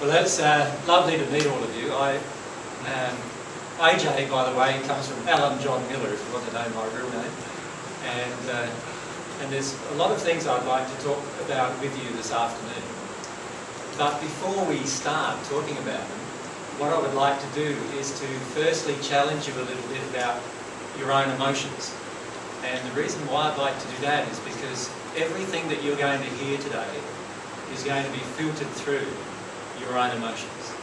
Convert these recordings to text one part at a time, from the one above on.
well, that's uh, lovely to meet all of you. I, um, AJ, by the way, comes from Alan John Miller, if you want to know my real name. And, uh, and there's a lot of things I'd like to talk about with you this afternoon. But before we start talking about them, what I would like to do is to firstly challenge you a little bit about your own emotions. And the reason why I'd like to do that is because everything that you're going to hear today is going to be filtered through your own emotions.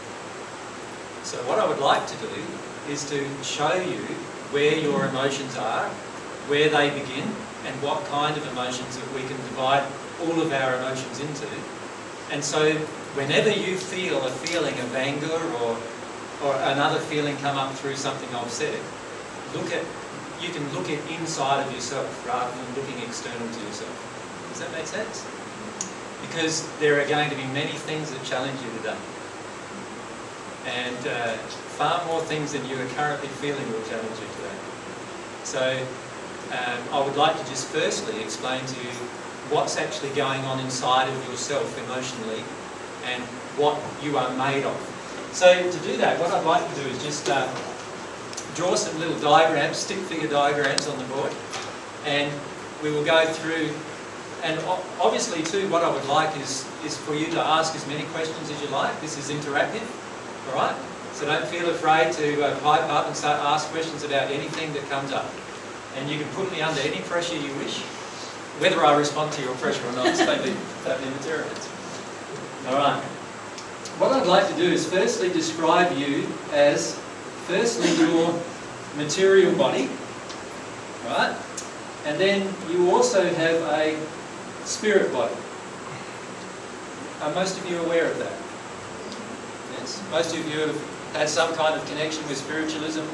So what I would like to do is to show you where your emotions are, where they begin, and what kind of emotions that we can divide all of our emotions into. And so whenever you feel a feeling of anger or, or another feeling come up through something I've said, look at you can look at inside of yourself rather than looking external to yourself. Does that make sense? Because there are going to be many things that challenge you today. And uh, far more things than you are currently feeling will challenge you today. So um, I would like to just firstly explain to you what's actually going on inside of yourself emotionally and what you are made of. So to do that, what I'd like to do is just uh, draw some little diagrams, stick figure diagrams on the board, and we will go through, and obviously too, what I would like is, is for you to ask as many questions as you like. This is interactive, all right? So don't feel afraid to uh, pipe up and start ask questions about anything that comes up. And you can put me under any pressure you wish, whether I respond to your pressure or not, totally, totally material. All right. What I'd like to do is firstly describe you as firstly your material body, right? And then you also have a spirit body. Are most of you aware of that? Yes. Most of you have had some kind of connection with spiritualism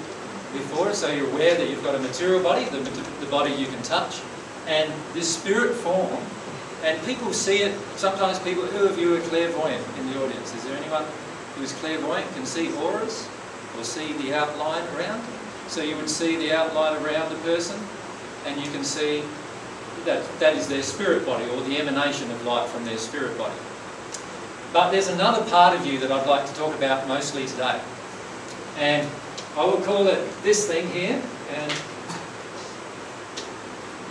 before, so you're aware that you've got a material body, the, the body you can touch, and this spirit form, and people see it, sometimes people, who of you are clairvoyant in the audience? Is there anyone who is clairvoyant, can see auras? Or see the outline around. So you would see the outline around a person and you can see that that is their spirit body or the emanation of light from their spirit body. But there's another part of you that I'd like to talk about mostly today. And I will call it this thing here and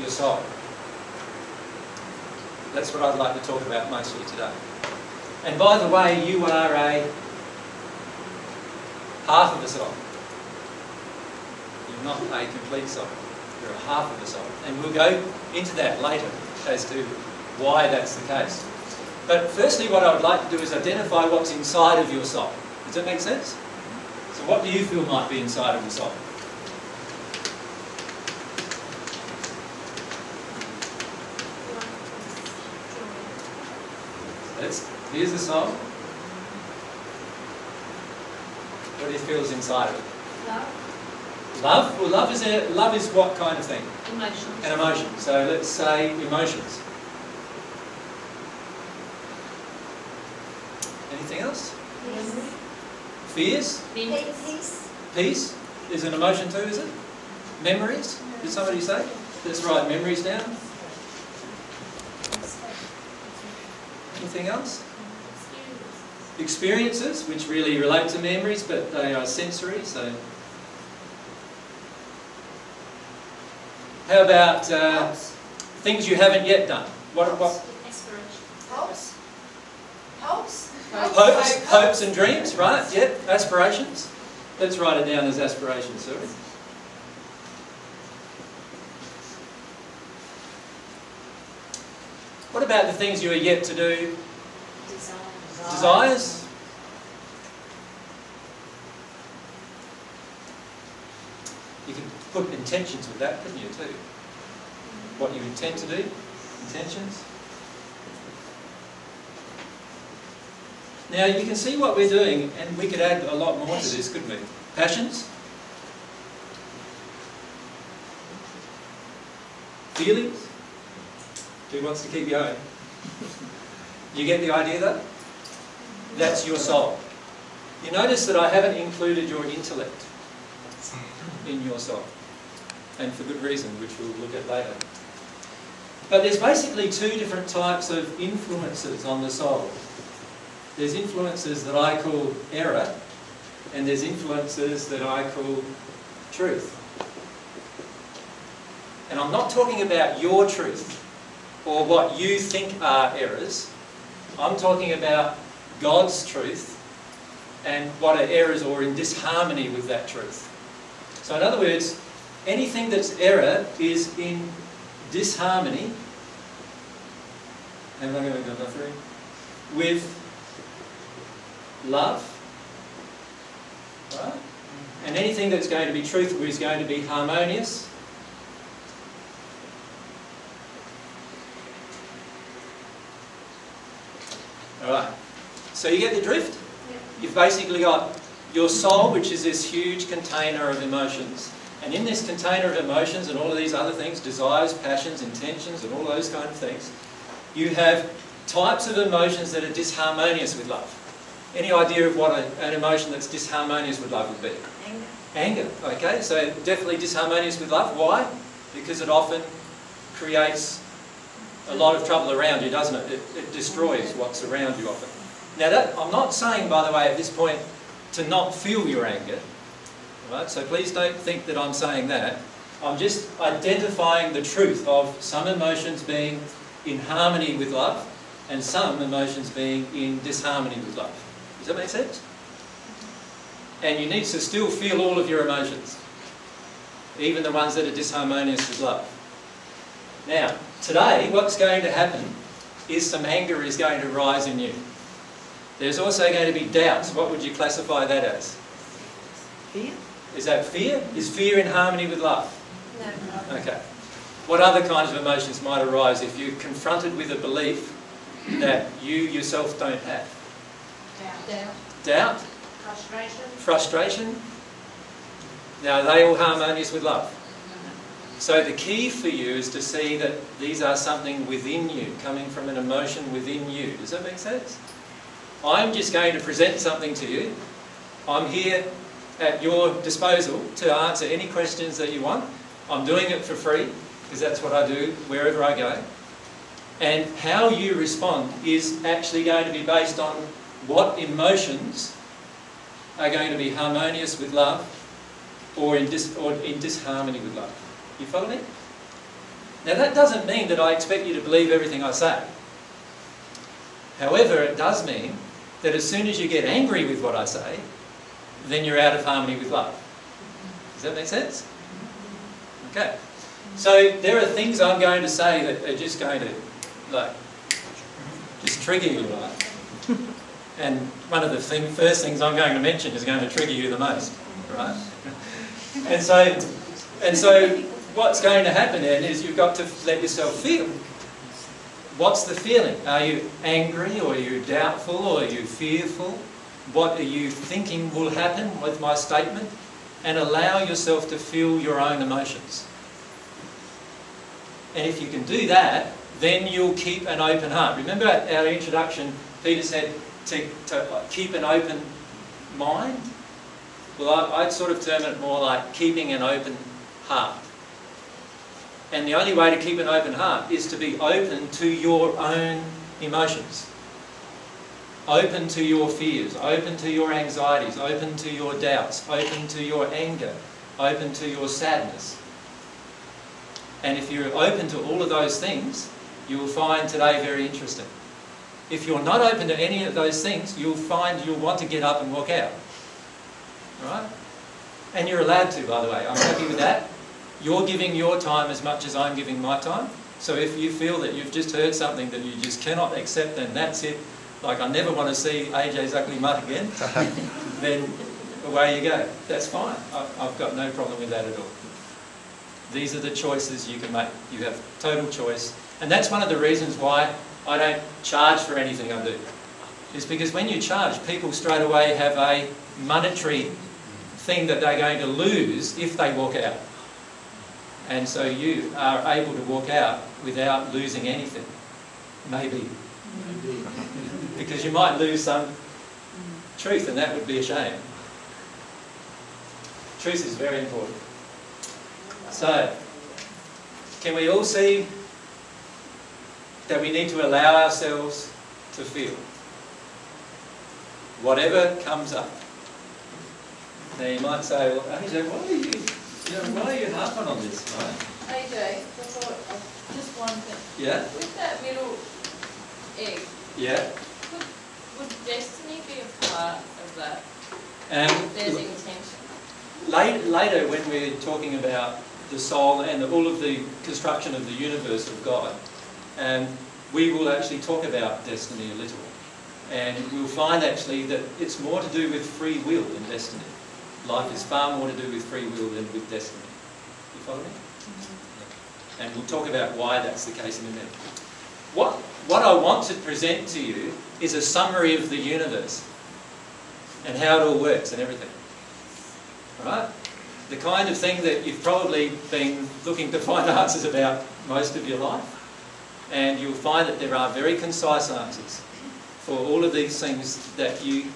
your soul. That's what I'd like to talk about mostly today. And by the way, you are a half of a soul. You're not a complete soul. You're a half of a soul. And we'll go into that later as to why that's the case. But firstly, what I would like to do is identify what's inside of your soul. Does that make sense? So what do you feel might be inside of your soul? Here's the soul. What do you feel is inside of it? Love. Love? Well, love is, a, love is what kind of thing? Emotions. An emotion. So let's say emotions. Anything else? Yes. Fears? Peace. Peace? Is an emotion too, is it? Memories? Did somebody say? Let's write memories down. Anything else? Experiences, which really relate to memories, but they are sensory. So, how about uh, things you haven't yet done? What? what? Hopes. Hopes. Hopes, hopes and dreams, right? Yep, aspirations. Let's write it down as aspirations, sorry. What about the things you are yet to do desires. You can put intentions with that, couldn't you, too? What you intend to do, intentions. Now you can see what we're doing, and we could add a lot more to this, couldn't we? Passions. Feelings. Who wants to keep going? You get the idea though? That's your soul. You notice that I haven't included your intellect in your soul. And for good reason, which we'll look at later. But there's basically two different types of influences on the soul. There's influences that I call error, and there's influences that I call truth. And I'm not talking about your truth or what you think are errors. I'm talking about God's truth and what are errors or in disharmony with that truth. So, in other words, anything that's error is in disharmony. Am I going to go through? With love. Right? And anything that's going to be truthful is going to be harmonious. Alright. So you get the drift? You've basically got your soul, which is this huge container of emotions. And in this container of emotions and all of these other things, desires, passions, intentions, and all those kind of things, you have types of emotions that are disharmonious with love. Any idea of what a, an emotion that's disharmonious with love would be? Anger. Anger, okay, so definitely disharmonious with love. Why? Because it often creates a lot of trouble around you, doesn't it? It, it destroys what's around you often. Now, that, I'm not saying, by the way, at this point, to not feel your anger. Right? So please don't think that I'm saying that. I'm just identifying the truth of some emotions being in harmony with love and some emotions being in disharmony with love. Does that make sense? And you need to still feel all of your emotions, even the ones that are disharmonious with love. Now, today, what's going to happen is some anger is going to rise in you. There's also going to be doubts. What would you classify that as? Fear? Is that fear? Is fear in harmony with love? No. Okay. What other kinds of emotions might arise if you're confronted with a belief that you yourself don't have? Doubt. Doubt? Frustration. Frustration? Now, are they all harmonious with love? So the key for you is to see that these are something within you, coming from an emotion within you. Does that make sense? I'm just going to present something to you. I'm here at your disposal to answer any questions that you want. I'm doing it for free because that's what I do wherever I go. And how you respond is actually going to be based on what emotions are going to be harmonious with love or in, dis- or in disharmony with love. You follow me? Now that doesn't mean that I expect you to believe everything I say. However, it does mean that as soon as you get angry with what I say, then you're out of harmony with love. Does that make sense? Okay. So there are things I'm going to say that are just going to, like, just trigger you, like. And one of the thing, first things I'm going to mention is going to trigger you the most, right? And so, and so, what's going to happen then is you've got to let yourself feel. What's the feeling? Are you angry or are you doubtful or are you fearful? What are you thinking will happen with my statement? And allow yourself to feel your own emotions. And if you can do that, then you'll keep an open heart. Remember our introduction, Peter said to, to uh, keep an open mind? Well, I, I'd sort of term it more like keeping an open heart. And the only way to keep an open heart is to be open to your own emotions. Open to your fears, open to your anxieties, open to your doubts, open to your anger, open to your sadness. And if you're open to all of those things, you will find today very interesting. If you're not open to any of those things, you'll find you'll want to get up and walk out. Right? And you're allowed to, by the way. I'm happy with that. You're giving your time as much as I'm giving my time. So if you feel that you've just heard something that you just cannot accept and that's it, like I never want to see AJ's ugly mutt again, then away you go. That's fine. I've got no problem with that at all. These are the choices you can make. You have total choice. And that's one of the reasons why I don't charge for anything I do. Is because when you charge, people straight away have a monetary thing that they're going to lose if they walk out. And so you are able to walk out without losing anything. Maybe. because you might lose some truth, and that would be a shame. Truth is very important. So, can we all see that we need to allow ourselves to feel. Whatever comes up. Now you might say, well, AJ, why are you, know, why are you harping on this, right? AJ, I thought, just one thing. Yeah, With that middle egg, yeah. would, would destiny be a part of that? And There's intention. Late, later, when we're talking about the soul and all of the construction of the universe of God, um, we will actually talk about destiny a little. And we'll find actually that it's more to do with free will than destiny. Life is far more to do with free will than with destiny. You follow me? Mm-hmm. And we'll talk about why that's the case in a minute. What, what I want to present to you is a summary of the universe and how it all works and everything. Right? The kind of thing that you've probably been looking to find answers about most of your life. And you'll find that there are very concise answers for all of these things that you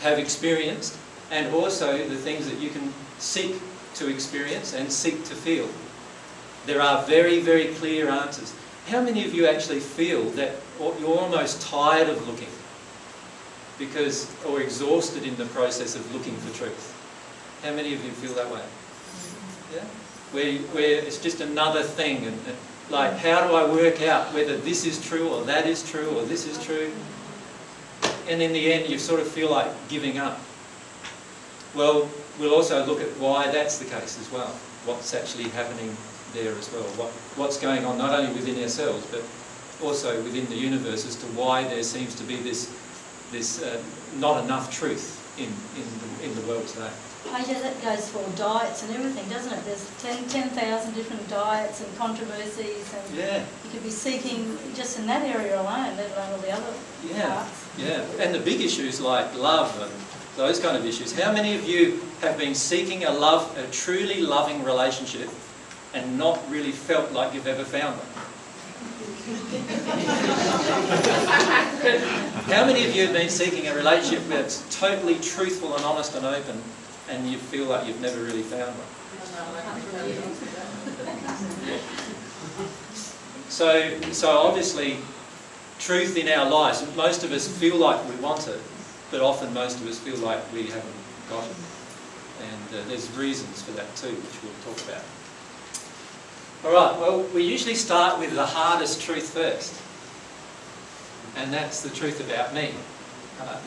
have experienced and also the things that you can seek to experience and seek to feel. There are very, very clear answers. How many of you actually feel that you're almost tired of looking because or exhausted in the process of looking for truth? How many of you feel that way? Yeah? Where, where it's just another thing and and like how do I work out whether this is true or that is true or this is true? And in the end you sort of feel like giving up. Well, we'll also look at why that's the case as well. What's actually happening there as well. What, what's going on not only within ourselves but also within the universe as to why there seems to be this, this uh, not enough truth in, in, the, in the world today. AJ, that goes for diets and everything, doesn't it? There's 10 10,000 different diets and controversies and Yeah, you could be seeking just in that area alone, let alone all the other yeah, parts. yeah. And the big issues like love and those kind of issues. How many of you have been seeking a love, a truly loving relationship and not really felt like you've ever found one? How many of you have been seeking a relationship that's totally truthful and honest and open and you feel like you've never really found one? So, so obviously, truth in our lives, most of us feel like we want it, but often most of us feel like we haven't got it. And uh, there's reasons for that too, which we'll talk about. All right, well, we usually start with the hardest truth first. And that's the truth about me. Right?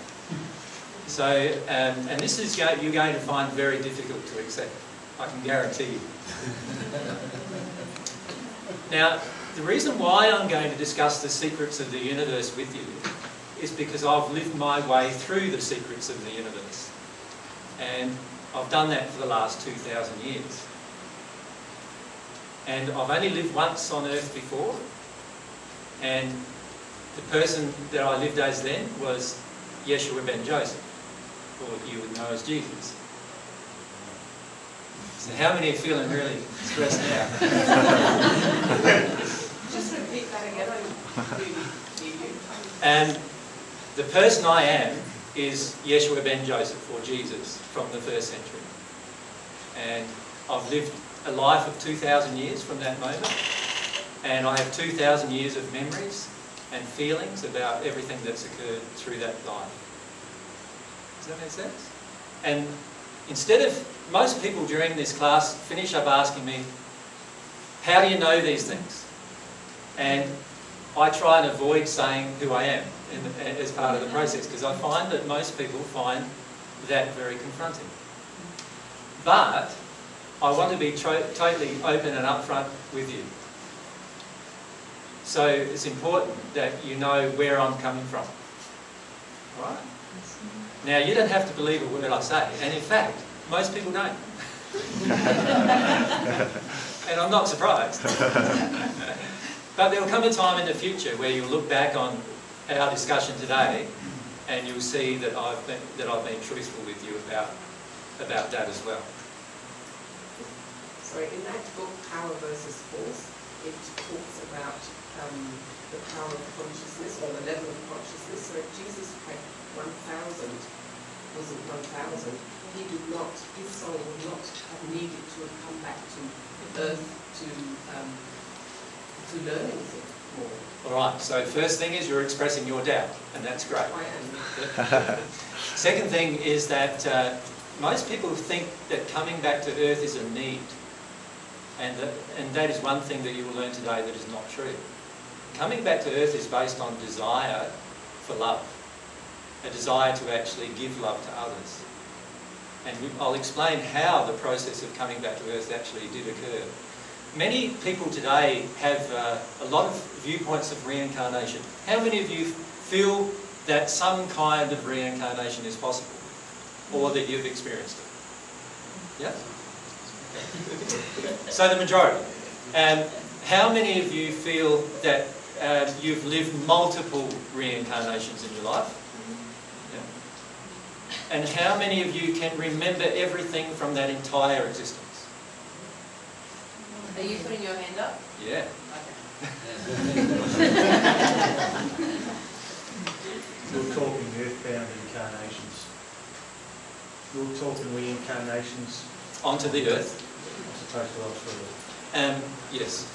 So, um, and this is you're going to find very difficult to accept. I can guarantee you. now, the reason why I'm going to discuss the secrets of the universe with you is because I've lived my way through the secrets of the universe. And I've done that for the last 2,000 years. And I've only lived once on earth before. And the person that I lived as then was Yeshua ben Joseph, or you would know as Jesus. So how many are feeling really stressed out? Just repeat that again, I really need you. And the person I am is Yeshua ben Joseph, or Jesus, from the first century. And I've lived a life of 2,000 years from that moment. And I have 2,000 years of memories and feelings about everything that's occurred through that life. Does that make sense? And instead of, most people during this class finish up asking me, how do you know these things? And I try and avoid saying who I am in, as part of the process because I find that most people find that very confronting. But I want to be totally open and upfront with you. So it's important that you know where I'm coming from. Right? Now, you don't have to believe a word I say, and in fact, most people don't. and I'm not surprised. but there will come a time in the future where you'll look back on our discussion today and you'll see that I've been, that I've been truthful with you about, about that as well. Sorry, in that book, Power versus Force, it talks about um, the power of consciousness or the level of consciousness. So if Jesus had 1,000, wasn't 1,000, he did not, his soul would not have needed to have come back to earth to, to more. All right, so first thing is you're expressing your doubt, and that's great. Second thing is that uh, most people think that coming back to earth is a need. And that, and that is one thing that you will learn today that is not true. Coming back to earth is based on desire for love, a desire to actually give love to others. And I'll explain how the process of coming back to earth actually did occur. Many people today have uh, a lot of viewpoints of reincarnation. How many of you feel that some kind of reincarnation is possible? Or that you've experienced it? Yeah? So the majority. Um, how many of you feel that uh, you've lived multiple reincarnations in your life? Yeah. And how many of you can remember everything from that entire existence? Are you putting your hand up? Yeah. You're talking earthbound incarnations. You're talking reincarnations, Onto the earth. I suppose to elsewhere. Um, yes.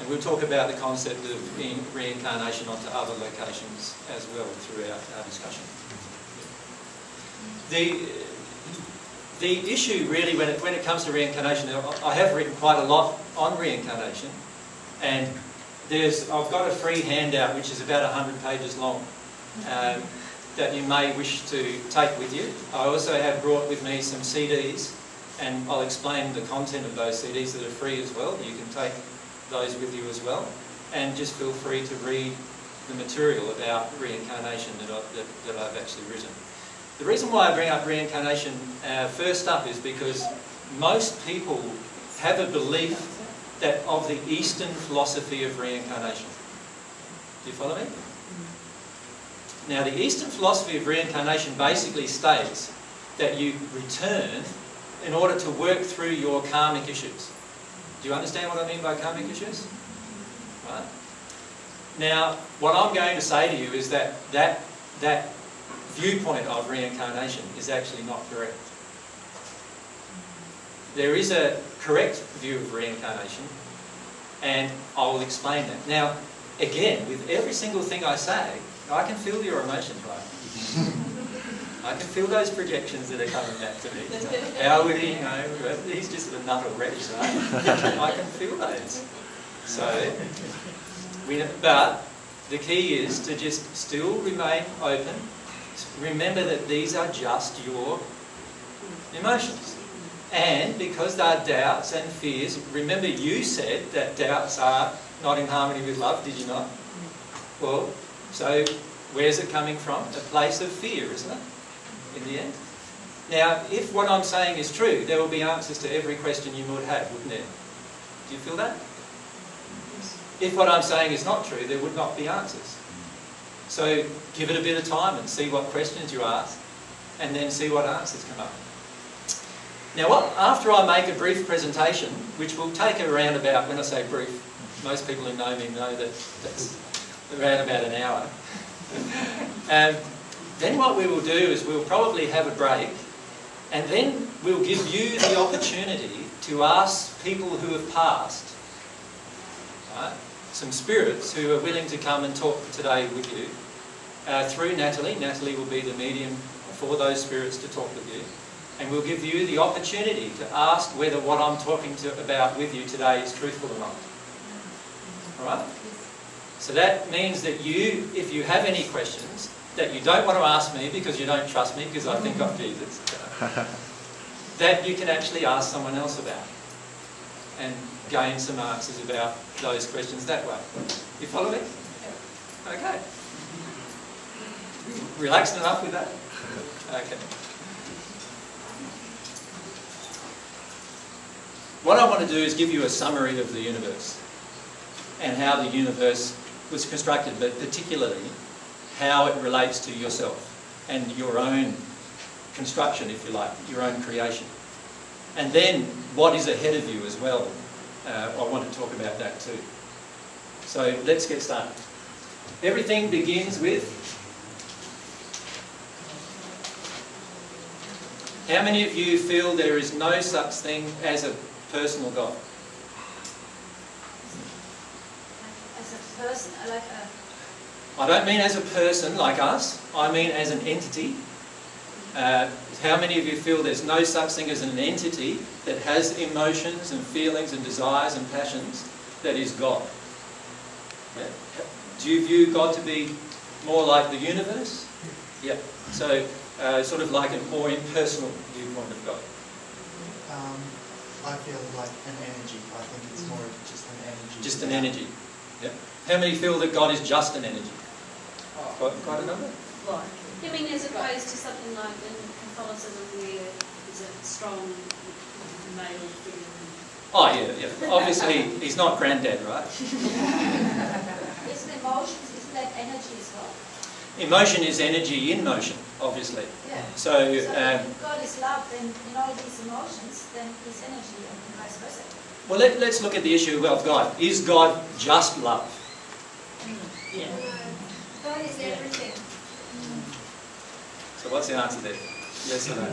And we'll talk about the concept of re- reincarnation onto other locations as well throughout our discussion. The, the issue really when it, when it comes to reincarnation, I- have written quite a lot on reincarnation and there's, I've got a free handout which is about 100 pages long um, that you may wish to take with you. I also have brought with me some CDs and I'll explain the content of those CDs that are free as well. You can take those with you as well. And just feel free to read the material about reincarnation that, I, that, that I've actually written. The reason why I bring up reincarnation uh, first up is because most people have a belief that of the Eastern philosophy of reincarnation. Do you follow me? Now, the Eastern philosophy of reincarnation basically states that you return in order to work through your karmic issues. Do you understand what I mean by karmic issues? Right? Now, what I'm going to say to you is that that, that viewpoint of reincarnation is actually not correct. There is a correct view of reincarnation, and I will explain that. Now, again, with every single thing I say, I can feel your emotions, right? I can feel those projections that are coming back to me. How would he know? He's just a nut rubbish, right? I can feel those. So, we, but the key is to just still remain open. Remember that these are just your emotions. And because they're doubts and fears, remember you said that doubts are not in harmony with love, did you not? Well, so where's it coming from? A place of fear, isn't it? In the end. Now, if what I'm saying is true, there will be answers to every question you would have, wouldn't there? Do you feel that? If what I'm saying is not true, there would not be answers. So give it a bit of time and see what questions you ask, and then see what answers come up. Now, what, after I make a brief presentation, which will take around about, when I say brief, most people who know me know that that's around about an hour. um, then what we will do is we'll probably have a break, and then we'll give you the opportunity to ask people who have passed, right, some spirits who are willing to come and talk today with you, uh, through Natalie. Natalie will be the medium for those spirits to talk with you. And we'll give you the opportunity to ask whether what I'm talking to, about with you today is truthful or not. Alright? So that means that you, if you have any questions that you don't want to ask me because you don't trust me because I think I'm Jesus, that you can actually ask someone else about and gain some answers about those questions that way. You follow me? Okay. Relaxed enough with that? Okay. What I want to do is give you a summary of the universe and how the universe was constructed, but particularly how it relates to yourself and your own construction, if you like, your own creation. And then what is ahead of you as well. Uh, I want to talk about that too. So let's get started. Everything begins with How many of you feel there is no such thing as a personal God? As a person, like a, I don't mean as a person like us, I mean as an entity. Uh, how many of you feel there's no such thing as an entity that has emotions and feelings and desires and passions that is God? Yeah. Do you view God to be more like the universe? Yeah. So, uh, sort of like a more impersonal viewpoint of God. Um, I feel like an energy. I think it's more of just an energy. Just an energy. Yeah. How many feel that God is just an energy? Quite, quite a number. like, You mean as opposed to something like in Catholicism where there's a strong male figure? Oh yeah, yeah. Obviously, he's not granddad, right? Isn't emotions, isn't that energy as well? Emotion is energy in motion, obviously. Yeah. So, So um, if God is love and in all these emotions, then He's energy and vice versa. well, let, let's look at the issue of God. Is God just love? yeah. God is Yeah. everything. So, what's the answer there? Yes or no?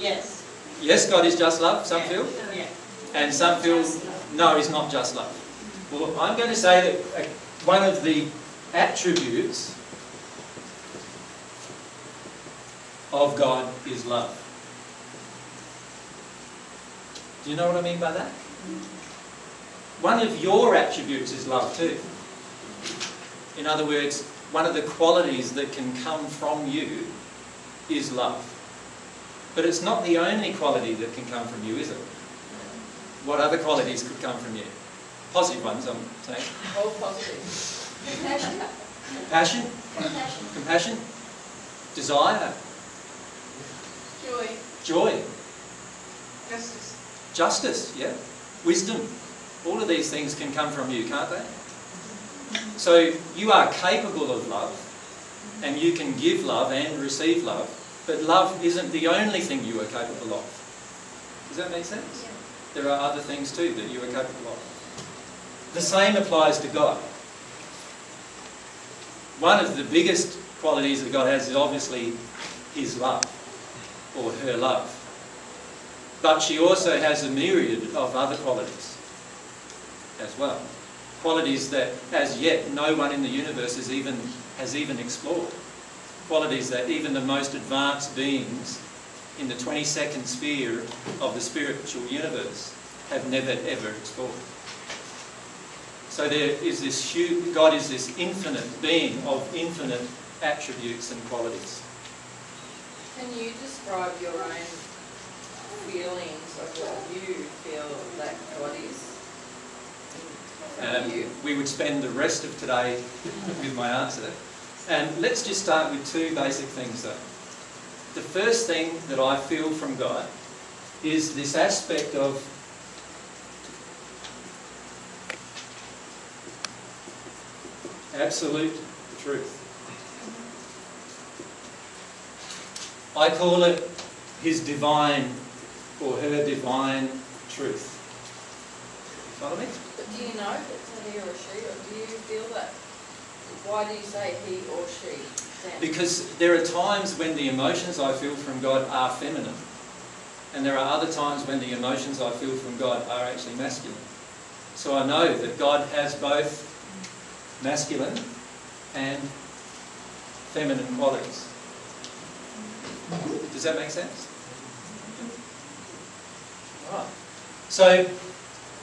Yes, Yes, God is just love. Some feel, yeah. and some feel no, He's not just love. Well, I'm going to say that uh, one of the attributes of God is love. Do you know what I mean by that? One of your attributes is love too. In other words, one of the qualities that can come from you is love. But it's not the only quality that can come from you, is it? What other qualities could come from you? Positive ones, I'm saying. All positive. Compassion, Passion, compassion. compassion, desire, Joy. joy, Justice. justice, yeah, wisdom. All of these things can come from you, can't they? So you are capable of love, and you can give love and receive love, but love isn't the only thing you are capable of. Does that make sense? Yeah. There are other things too that you are capable of. The same applies to God. One of the biggest qualities that God has is obviously His love, or her love. But she also has a myriad of other qualities as well. Qualities that as yet no one in the universe has even, has even explored. Qualities that even the most advanced beings in the 22nd sphere of the spiritual universe have never ever explored. So there is this huge, God is this infinite being of infinite attributes and qualities. Can you describe your own feelings of what you feel that God is? Um, we would spend the rest of today with my answer. And let's just start with two basic things though. The first thing that I feel from God is this aspect of absolute truth. I call it his divine or her divine truth. Follow me? But do you know if it's a he or a she, or do you feel that? Why do you say he or she? Because there are times when the emotions I feel from God are feminine, and there are other times when the emotions I feel from God are actually masculine. So I know that God has both masculine and feminine qualities. Does that make sense? Right. So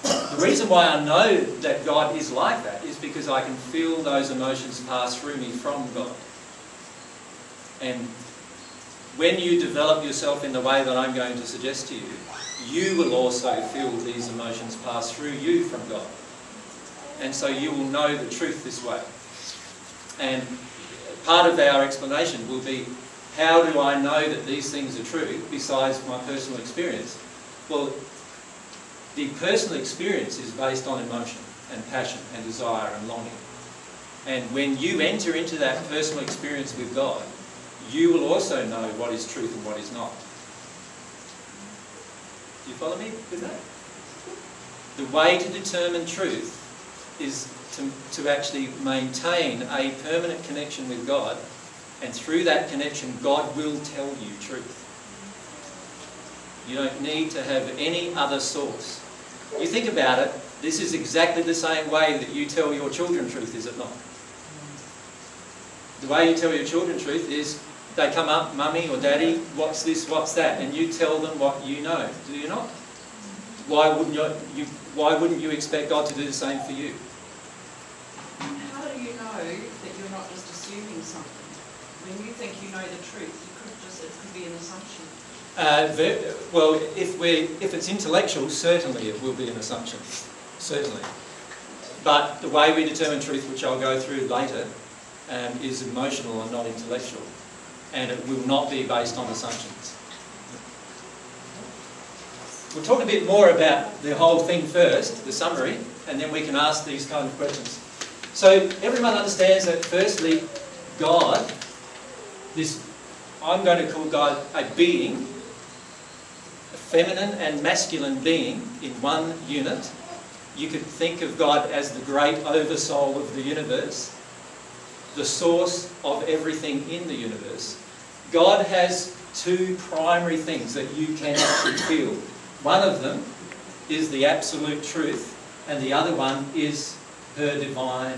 the reason why I know that God is like that is because I can feel those emotions pass through me from God. And when you develop yourself in the way that I'm going to suggest to you, you will also feel these emotions pass through you from God. And so you will know the truth this way. And part of our explanation will be how do I know that these things are true besides my personal experience? Well, the personal experience is based on emotion and passion and desire and longing. And when you enter into that personal experience with God, you will also know what is truth and what is not. Do you follow me with that? The way to determine truth is to, to actually maintain a permanent connection with God, and through that connection, God will tell you truth. You don't need to have any other source. You think about it, This is exactly the same way that you tell your children truth, is it not? The way you tell your children truth is they come up, mummy or daddy, what's this, what's that, and you tell them what you know, do you not? Why wouldn't you, you, why wouldn't you expect God to do the same for you? How do you know that you're not just assuming something? When you think you know the truth, you could just, it could be an assumption. Uh, well, if, we if it's intellectual, certainly it will be an assumption. Certainly. But the way we determine truth, which I'll go through later, um, is emotional and not intellectual. And it will not be based on assumptions. We'll talk a bit more about the whole thing first, the summary, and then we can ask these kind of questions. So everyone understands that firstly, God, this, I'm going to call God a being, feminine and masculine being in one unit. You could think of God as the great oversoul of the universe, the source of everything in the universe. God has two primary things that you can actually feel. One of them is the absolute truth, and the other one is her divine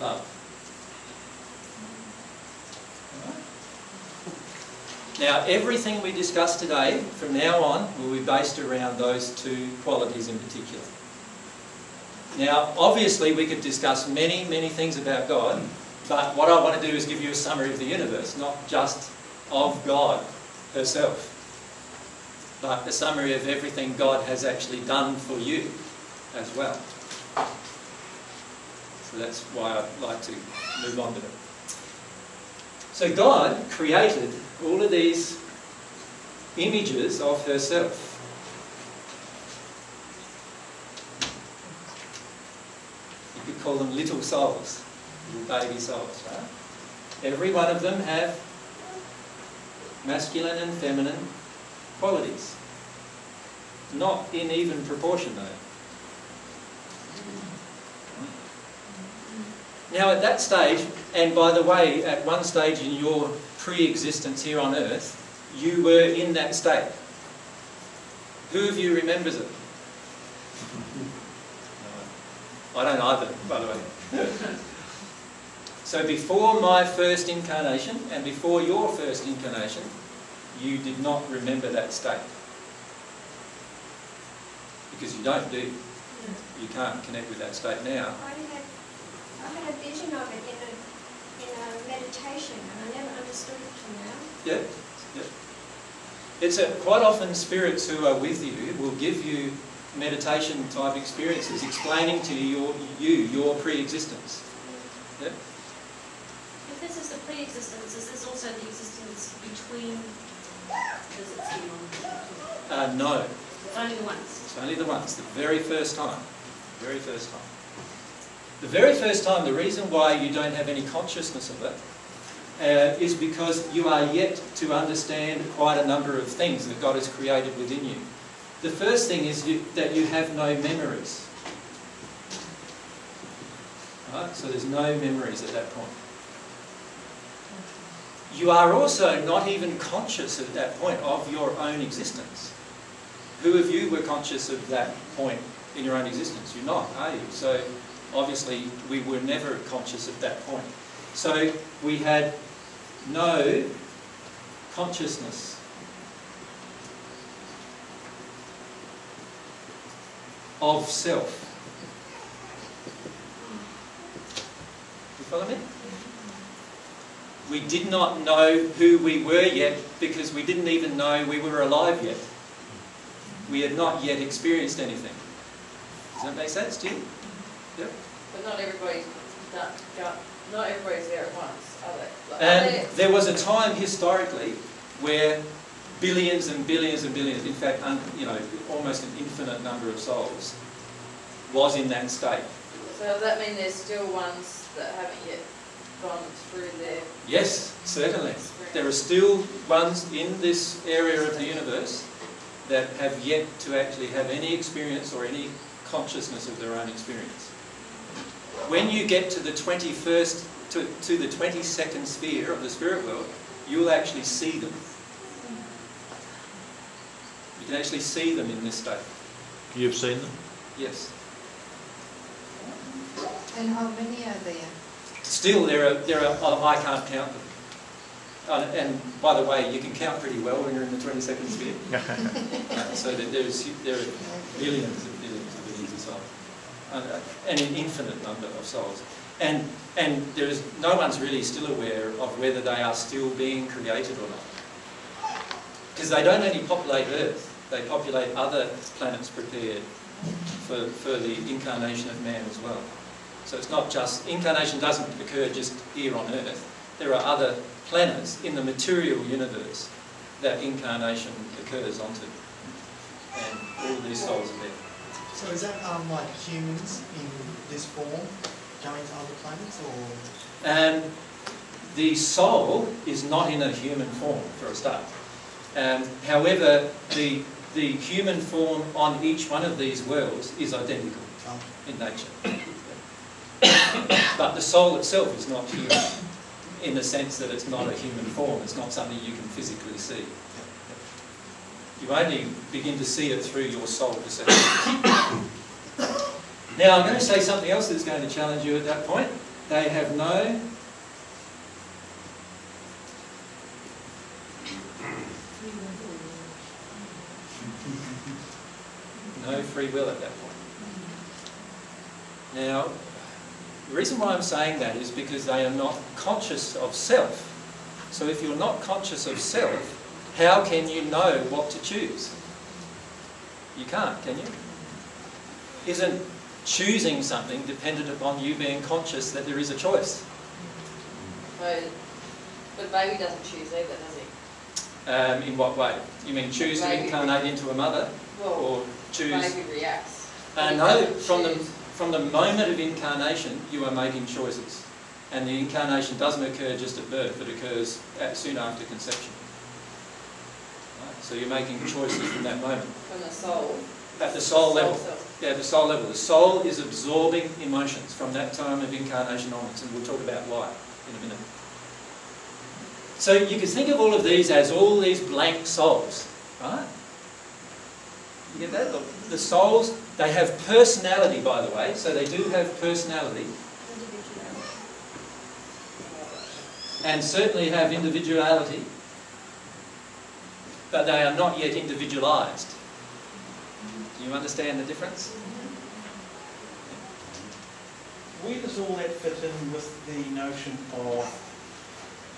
love. Now, everything we discuss today, from now on, will be based around those two qualities in particular. Now, obviously, we could discuss many, many things about God, but what I want to do is give you a summary of the universe, not just of God herself, but a summary of everything God has actually done for you as well. So that's why I'd like to move on to it. So God created all of these images of herself. You could call them little souls, little baby souls, right? Every one of them have masculine and feminine qualities. Not in even proportion though. Now at that stage, and by the way, at one stage in your pre-existence here on earth, you were in that state. Who of you remembers it? I don't either, by the way. so before my first incarnation and before your first incarnation, you did not remember that state. Because you don't do. You can't connect with that state now. I had, I had a vision of it in a, in a meditation, and I never understood it Yep, yep. It's a, quite often spirits who are with you will give you meditation type experiences, explaining to you your, you, your pre-existence. Yep. If this is the pre-existence, is this also the existence between visits? Uh, no, It's only the ones. it's only the once, the very first time. The Very first time. The very first time, the reason why you don't have any consciousness of it uh, is because you are yet to understand quite a number of things that God has created within you. The first thing is you, that you have no memories. Right? So there's no memories at that point. You are also not even conscious at that point of your own existence. Who of you were conscious of that point in your own existence? You're not, are you? So obviously we were never conscious at that point. So we had no consciousness. Of self. You follow me? We did not know who we were yet because we didn't even know we were alive yet. We had not yet experienced anything. Does that make sense to you? Yep. But not everybody's, got- not everybody's there at once, are they? Like, are And they- there was a time historically where billions and billions and billions, in fact, un, you know, almost an infinite number of souls, was in that state. So does that mean there's still ones that haven't yet gone through their Yes, certainly. experience? There are still ones in this area of the universe that have yet to actually have any experience or any consciousness of their own experience. When you get to the 21st, to, to the 22nd sphere of the spirit world, you'll actually see them. You can actually see them in this state. You've seen them? Yes. And how many are there? Still, there are, there are, oh, I can't count them. Uh, and by the way, you can count pretty well when you're in the 22nd sphere. So that there's, there are billions and billions and billions of souls. Uh, and an infinite number of souls. And, and there is, no one's really still aware of whether they are still being created or not. Because they don't only populate Earth, they populate other planets prepared for, for the incarnation of man as well. So it's not just, incarnation doesn't occur just here on Earth. There are other planets in the material universe that incarnation occurs onto. And all these souls are there. So is that um, like humans in this form going to other planets or? And the soul is not in a human form for a start. Um, however, the, the human form on each one of these worlds is identical Um, in nature. but the soul itself is not human in the sense that it's not a human form, it's not something you can physically see. You only begin to see it through your soul perception. now, I'm going to say something else that's going to challenge you at that point. They have no no free will at that point. Now, the reason why I'm saying that is because they are not conscious of self. So if you're not conscious of self, how can you know what to choose? You can't, can you? Isn't choosing something dependent upon you being conscious that there is a choice? But, but baby doesn't choose either, does he? Um, in what way? You mean choose to incarnate into a mother? Well, Or choose... baby reacts. Uh, no, from the, from the moment of incarnation, you are making choices. And the incarnation doesn't occur just at birth, it occurs at, soon after conception. So you're making choices from that moment. From the soul. At the soul level. self. Yeah, the soul level. The soul is absorbing emotions from that time of incarnation onwards, and we'll talk about why in a minute. So you can think of all of these as all these blank souls, right? You get that? The, the souls, they have personality, by the way, so they do have personality, and certainly have individuality, but they are not yet individualized. Do you understand the difference? Where does all that fit in with the notion of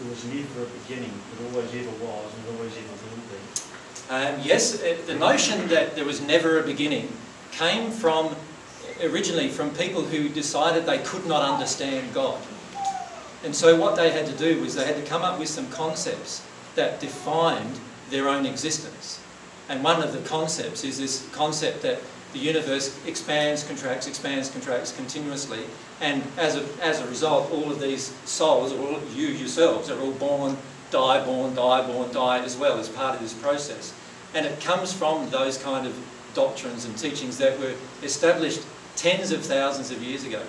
there was never a beginning, there always ever was, and there always ever will be? Um, yes, uh, the notion that there was never a beginning came from, originally from people who decided they could not understand God. And so what they had to do was they had to come up with some concepts that defined their own existence. And one of the concepts is this concept that the universe expands, contracts, expands, contracts continuously. And as a, as a result, all of these souls, or you yourselves, are all born, die, born, die, born, die as well as part of this process. And it comes from those kind of doctrines and teachings that were established tens of thousands of years ago.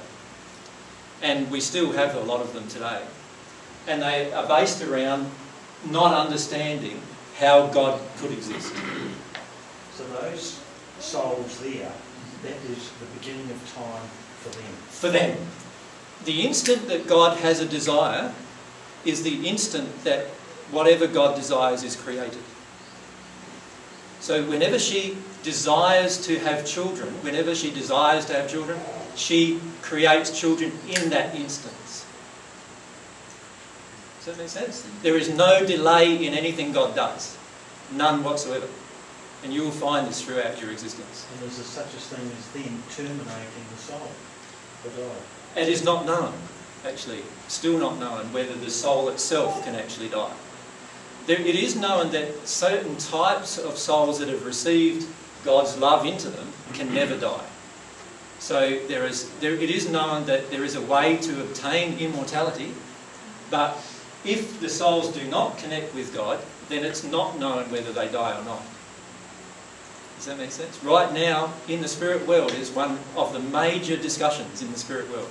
And we still have a lot of them today. And they are based around not understanding how God could exist. So those souls there, that is the beginning of time for them. For them, the instant that God has a desire is the instant that whatever God desires is created. So whenever she desires to have children, whenever she desires to have children, she creates children in that instance. Does that make sense? There is no delay in anything God does. None whatsoever. And you will find this throughout your existence. And is there such a thing as them terminating the soul, the die? It is not known, actually, still not known whether the soul itself can actually die. There, it is known that certain types of souls that have received God's love into them can never die. So there is, there, it is known that there is a way to obtain immortality, but if the souls do not connect with God, then it's not known whether they die or not. Does that make sense? Right now, in the spirit world, is one of the major discussions in the spirit world,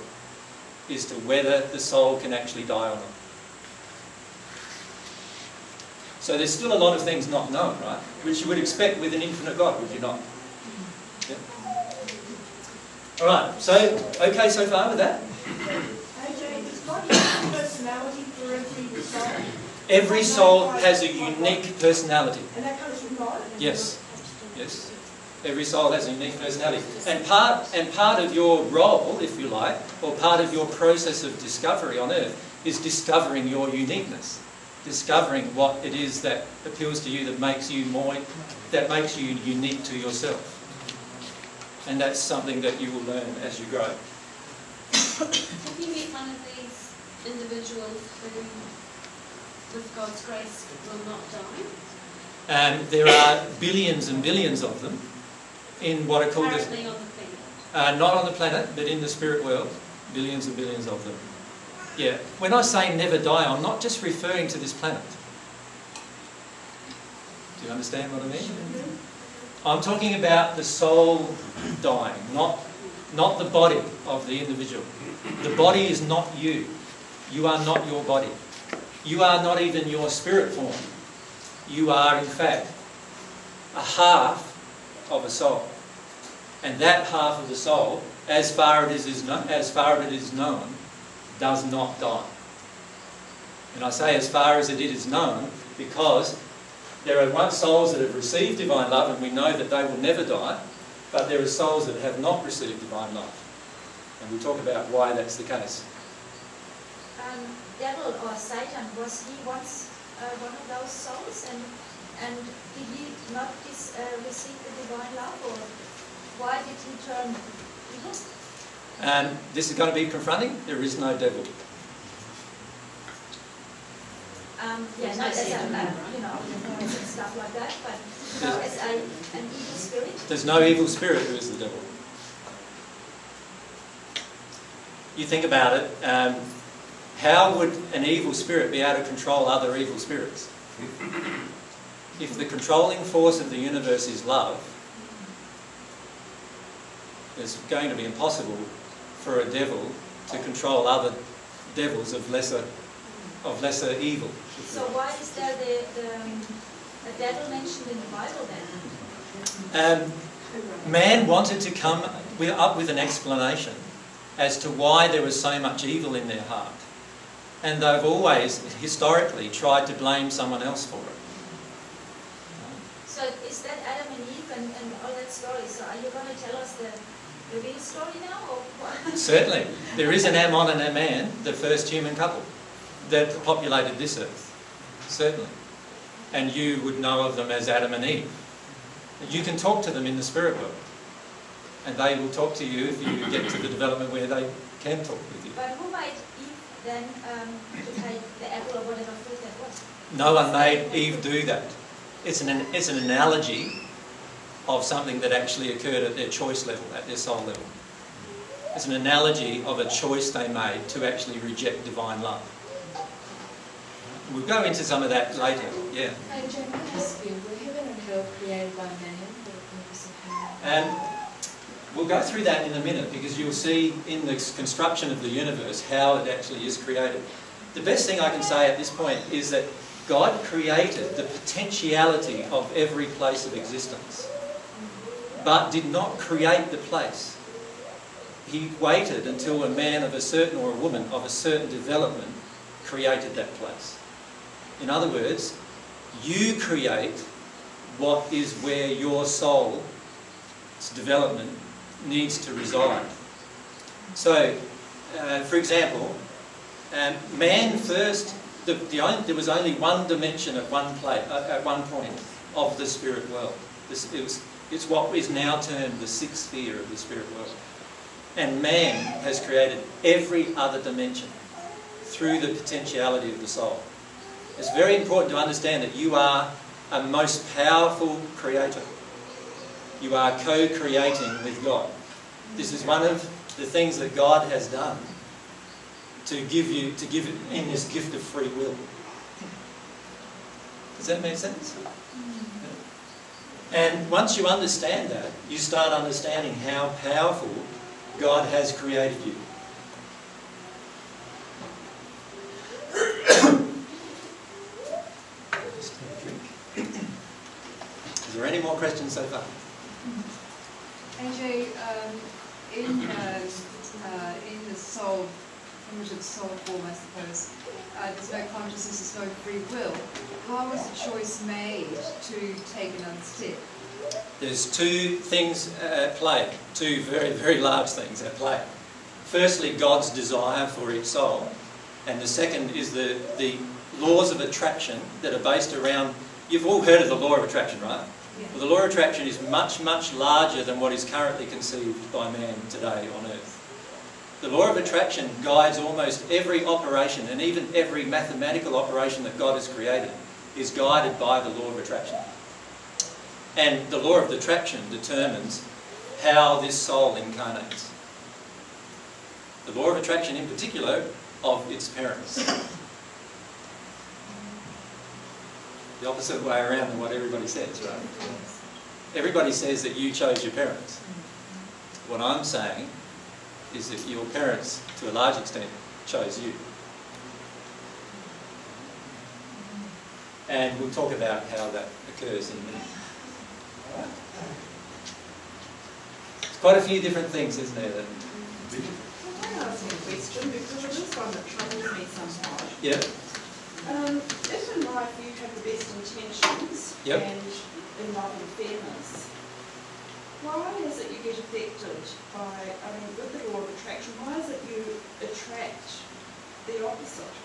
is to whether the soul can actually die or not. So there's still a lot of things not known, right? Which you would expect with an infinite God, would you not? Yeah. All right, so, okay so far with that? AJ, does God have a personality for every soul? Every soul has a unique personality. And that comes from God? Yes, yes. Every soul has a unique personality. And part, and part of your role, if you like, or part of your process of discovery on earth is discovering your uniqueness. Discovering what it is that appeals to you that makes you more, that makes you unique to yourself. And that's something that you will learn as you grow. individuals who, with God's grace, will not die, And there are billions and billions of them in what are called the, on the planet, uh, not on the planet, but in the spirit world, billions and billions of them. Yeah, when I say never die, I'm not just referring to this planet. Do you understand what I mean? I'm talking about the soul dying, not, not the body of the individual. The body is not you. You are not your body. You are not even your spirit form. You are, in fact, a half of a soul. And that half of the soul, as far as it is, kno- as far it is known, does not die. And I say as far as it is known because there are one souls that have received divine love and we know that they will never die, but there are souls that have not received divine love. And we'll talk about why that's the case. Um, devil or Satan, was he once uh, one of those souls? And, and did he not dis, uh, receive the divine love? Or why did he turn evil? And this is going to be confronting. There is no devil. Um, yeah, There's not no as a, Satan, uh, you know, and stuff like that, but no, as a, an evil spirit. There's no evil spirit who is the devil. You think about it, um, how would an evil spirit be able to control other evil spirits? If the controlling force of the universe is love, it's going to be impossible for a devil to control other devils of lesser, of lesser evil. So why is there the, the, um, the devil mentioned in the Bible then? Um, man wanted to come up with an explanation as to why there was so much evil in their heart. And they've always, historically, tried to blame someone else for it. So is that Adam and Eve and, and all that story? So are you going to tell us the, the real story now, or what? Certainly, there is an Ammon and a man, the first human couple, that populated this earth. Certainly. And you would know of them as Adam and Eve. You can talk to them in the spirit world. And they will talk to you if you get to the development where they can talk with you. But who Eve then um, to take the apple or whatever fruit that was? No one made Eve do that. It's an, it's an analogy of something that actually occurred at their choice level, at their soul level. It's an analogy of a choice they made to actually reject divine love. We'll go into some of that later, yeah. And we'll go through that in a minute because you'll see in the construction of the universe how it actually is created. The best thing I can say at this point is that God created the potentiality of every place of existence, but did not create the place. He waited until a man of a certain or a woman of a certain development created that place. In other words, you create what is where your soul's development needs to reside. So, uh, for example, um, man first, the, the only, there was only one dimension at one, play, uh, at one point of the spirit world. This, it was, it's what is now termed the sixth sphere of the spirit world. And man has created every other dimension through the potentiality of the soul. It's very important to understand that you are a most powerful creator. You are co-creating with God. This is one of the things that God has done to give you, to give it in this gift of free will. Does that make sense? And once you understand that, you start understanding how powerful God has created you. Is there any more questions so far? AJ, um, in, uh, uh, in the soul, primitive soul form, I suppose, uh, there's no consciousness, there's no free will. How was the choice made to take another step? There's two things at play, two very, very large things at play. Firstly, God's desire for each soul, and the second is the, the laws of attraction that are based around. You've all heard of the law of attraction, right? Well, the law of attraction is much, much larger than what is currently conceived by man today on earth. The law of attraction guides almost every operation and even every mathematical operation that God has created is guided by the law of attraction. And the law of attraction determines how this soul incarnates. The law of attraction in particular of its parents. The opposite way around than what everybody says, right? Everybody says that you chose your parents. What I'm saying is that your parents, to a large extent, chose you. And we'll talk about how that occurs in a minute. There's quite a few different things, isn't there? That, Can I ask a question, because it is one that troubles me somewhat. yeah, Um, if in life you have the best intentions Yep. and in love and fairness, why is it you get affected by, I mean, with the law of attraction, why is it you attract the opposite?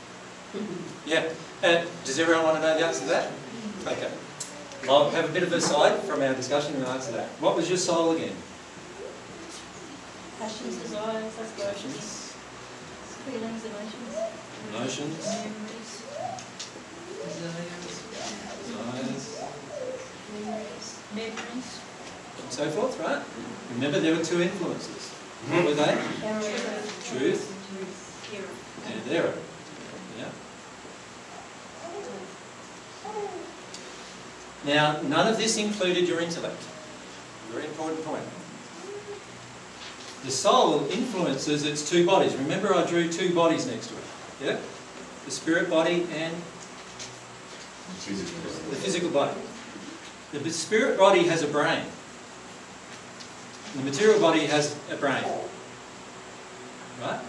yeah. Uh, does everyone want to know the answer to that? Okay. I'll have a bit of a side from our discussion and answer that. What was your soul again? Passions, desires, aspirations, feelings, emotions, emotions, memories. desires, Memories. and so forth, right? Remember there were two influences. Mm-hmm. What were they? Error. Truth Here. and error. Yeah. Now, none of this included your intellect. Very important point. The soul influences its two bodies. Remember I drew two bodies next to it. Yeah? The spirit body and the physical body. The spirit body has a brain. The material body has a brain. Right?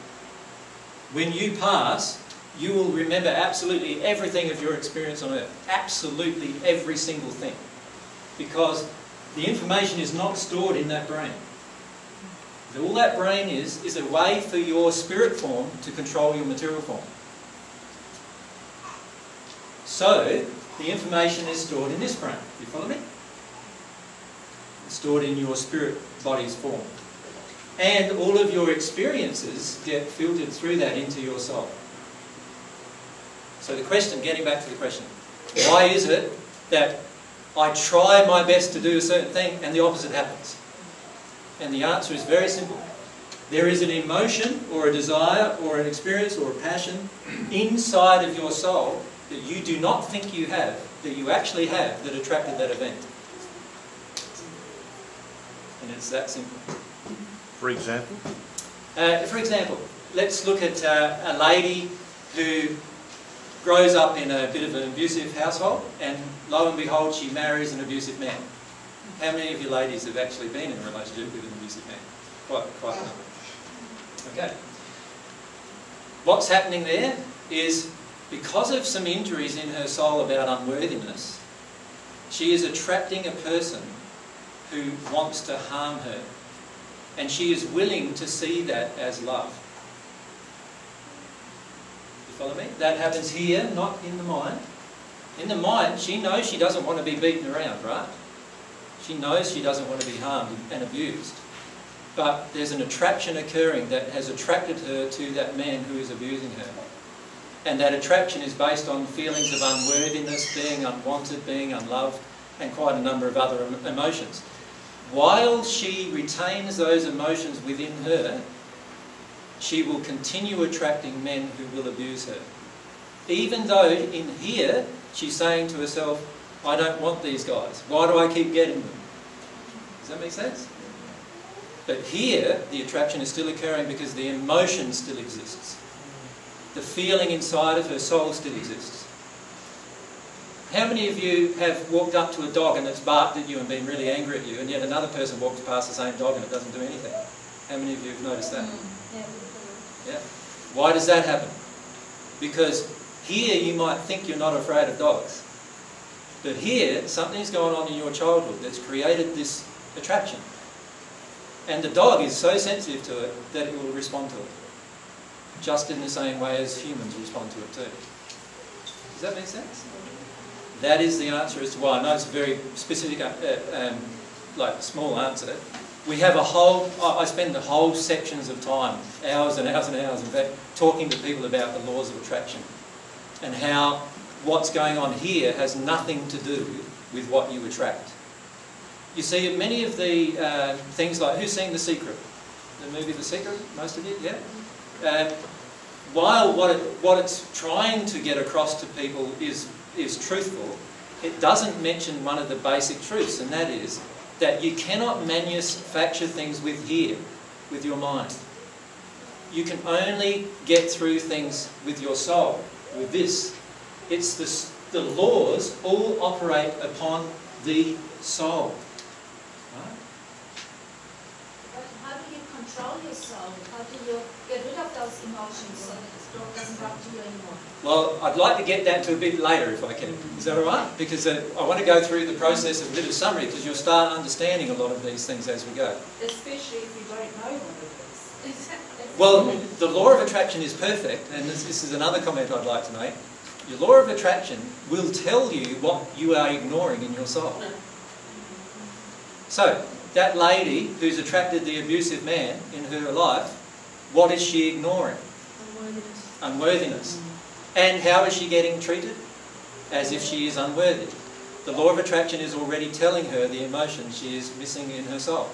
When you pass, you will remember absolutely everything of your experience on earth. Absolutely every single thing. Because the information is not stored in that brain. All that brain is, is a way for your spirit form to control your material form. So, the information is stored in this brain. You follow me? It's stored in your spirit body's form. And all of your experiences get filtered through that into your soul. So the question, getting back to the question, why is it that I try my best to do a certain thing and the opposite happens? And the answer is very simple. There is an emotion or a desire or an experience or a passion inside of your soul that you do not think you have, that you actually have, that attracted that event. And it's that simple. For example? Uh, for example, let's look at uh, a lady who grows up in a bit of an abusive household and lo and behold she marries an abusive man. How many of you ladies have actually been in a relationship with an abusive man? Quite, quite a number. Okay. What's happening there is because of some injuries in her soul about unworthiness, she is attracting a person who wants to harm her. And she is willing to see that as love. You follow me? That happens here, not in the mind. In the mind, she knows she doesn't want to be beaten around, right? She knows she doesn't want to be harmed and abused. But there's an attraction occurring that has attracted her to that man who is abusing her. And that attraction is based on feelings of unworthiness, being unwanted, being unloved, and quite a number of other emotions. While she retains those emotions within her, she will continue attracting men who will abuse her. Even though in here she's saying to herself, I don't want these guys. Why do I keep getting them? Does that make sense? But here, the attraction is still occurring because the emotion still exists. The feeling inside of her soul still exists. How many of you have walked up to a dog and it's barked at you and been really angry at you, and yet another person walks past the same dog and it doesn't do anything? How many of you have noticed that? Mm, yeah. Yeah. Why does that happen? Because here you might think you're not afraid of dogs. But here, something's going on in your childhood that's created this attraction. And the dog is so sensitive to it that it will respond to it. Just in the same way as humans respond to it too. Does that make sense? That is the answer as to why. I know it's a very specific, uh, um, like small answer. We have a whole, I spend the whole sections of time, hours and hours and hours, in fact, talking to people about the laws of attraction and how what's going on here has nothing to do with what you attract. You see, many of the uh, things like, who's seen The Secret? The movie The Secret? Most of you, yeah? Uh, while what, it, what it's trying to get across to people is, is truthful, it doesn't mention one of the basic truths, and that is that you cannot manufacture things with here, with your mind. You can only get through things with your soul, with this. It's the, the laws all operate upon the soul. Right? But how do you control your soul? How do you get rid of those emotions so that dog doesn't you anymore? Well, I'd like to get that to a bit later if I can. Is that all right? Because uh, I want to go through the process of a bit of summary because you'll start understanding a lot of these things as we go. Especially if you don't know what it is. Well, the law of attraction is perfect, and this, this is another comment I'd like to make. Your law of attraction will tell you what you are ignoring in your soul. So, that lady who's attracted the abusive man in her life, what is she ignoring? Unworthiness. Mm-hmm. And how is she getting treated? As if she is unworthy. The law of attraction is already telling her the emotion she is missing in her soul.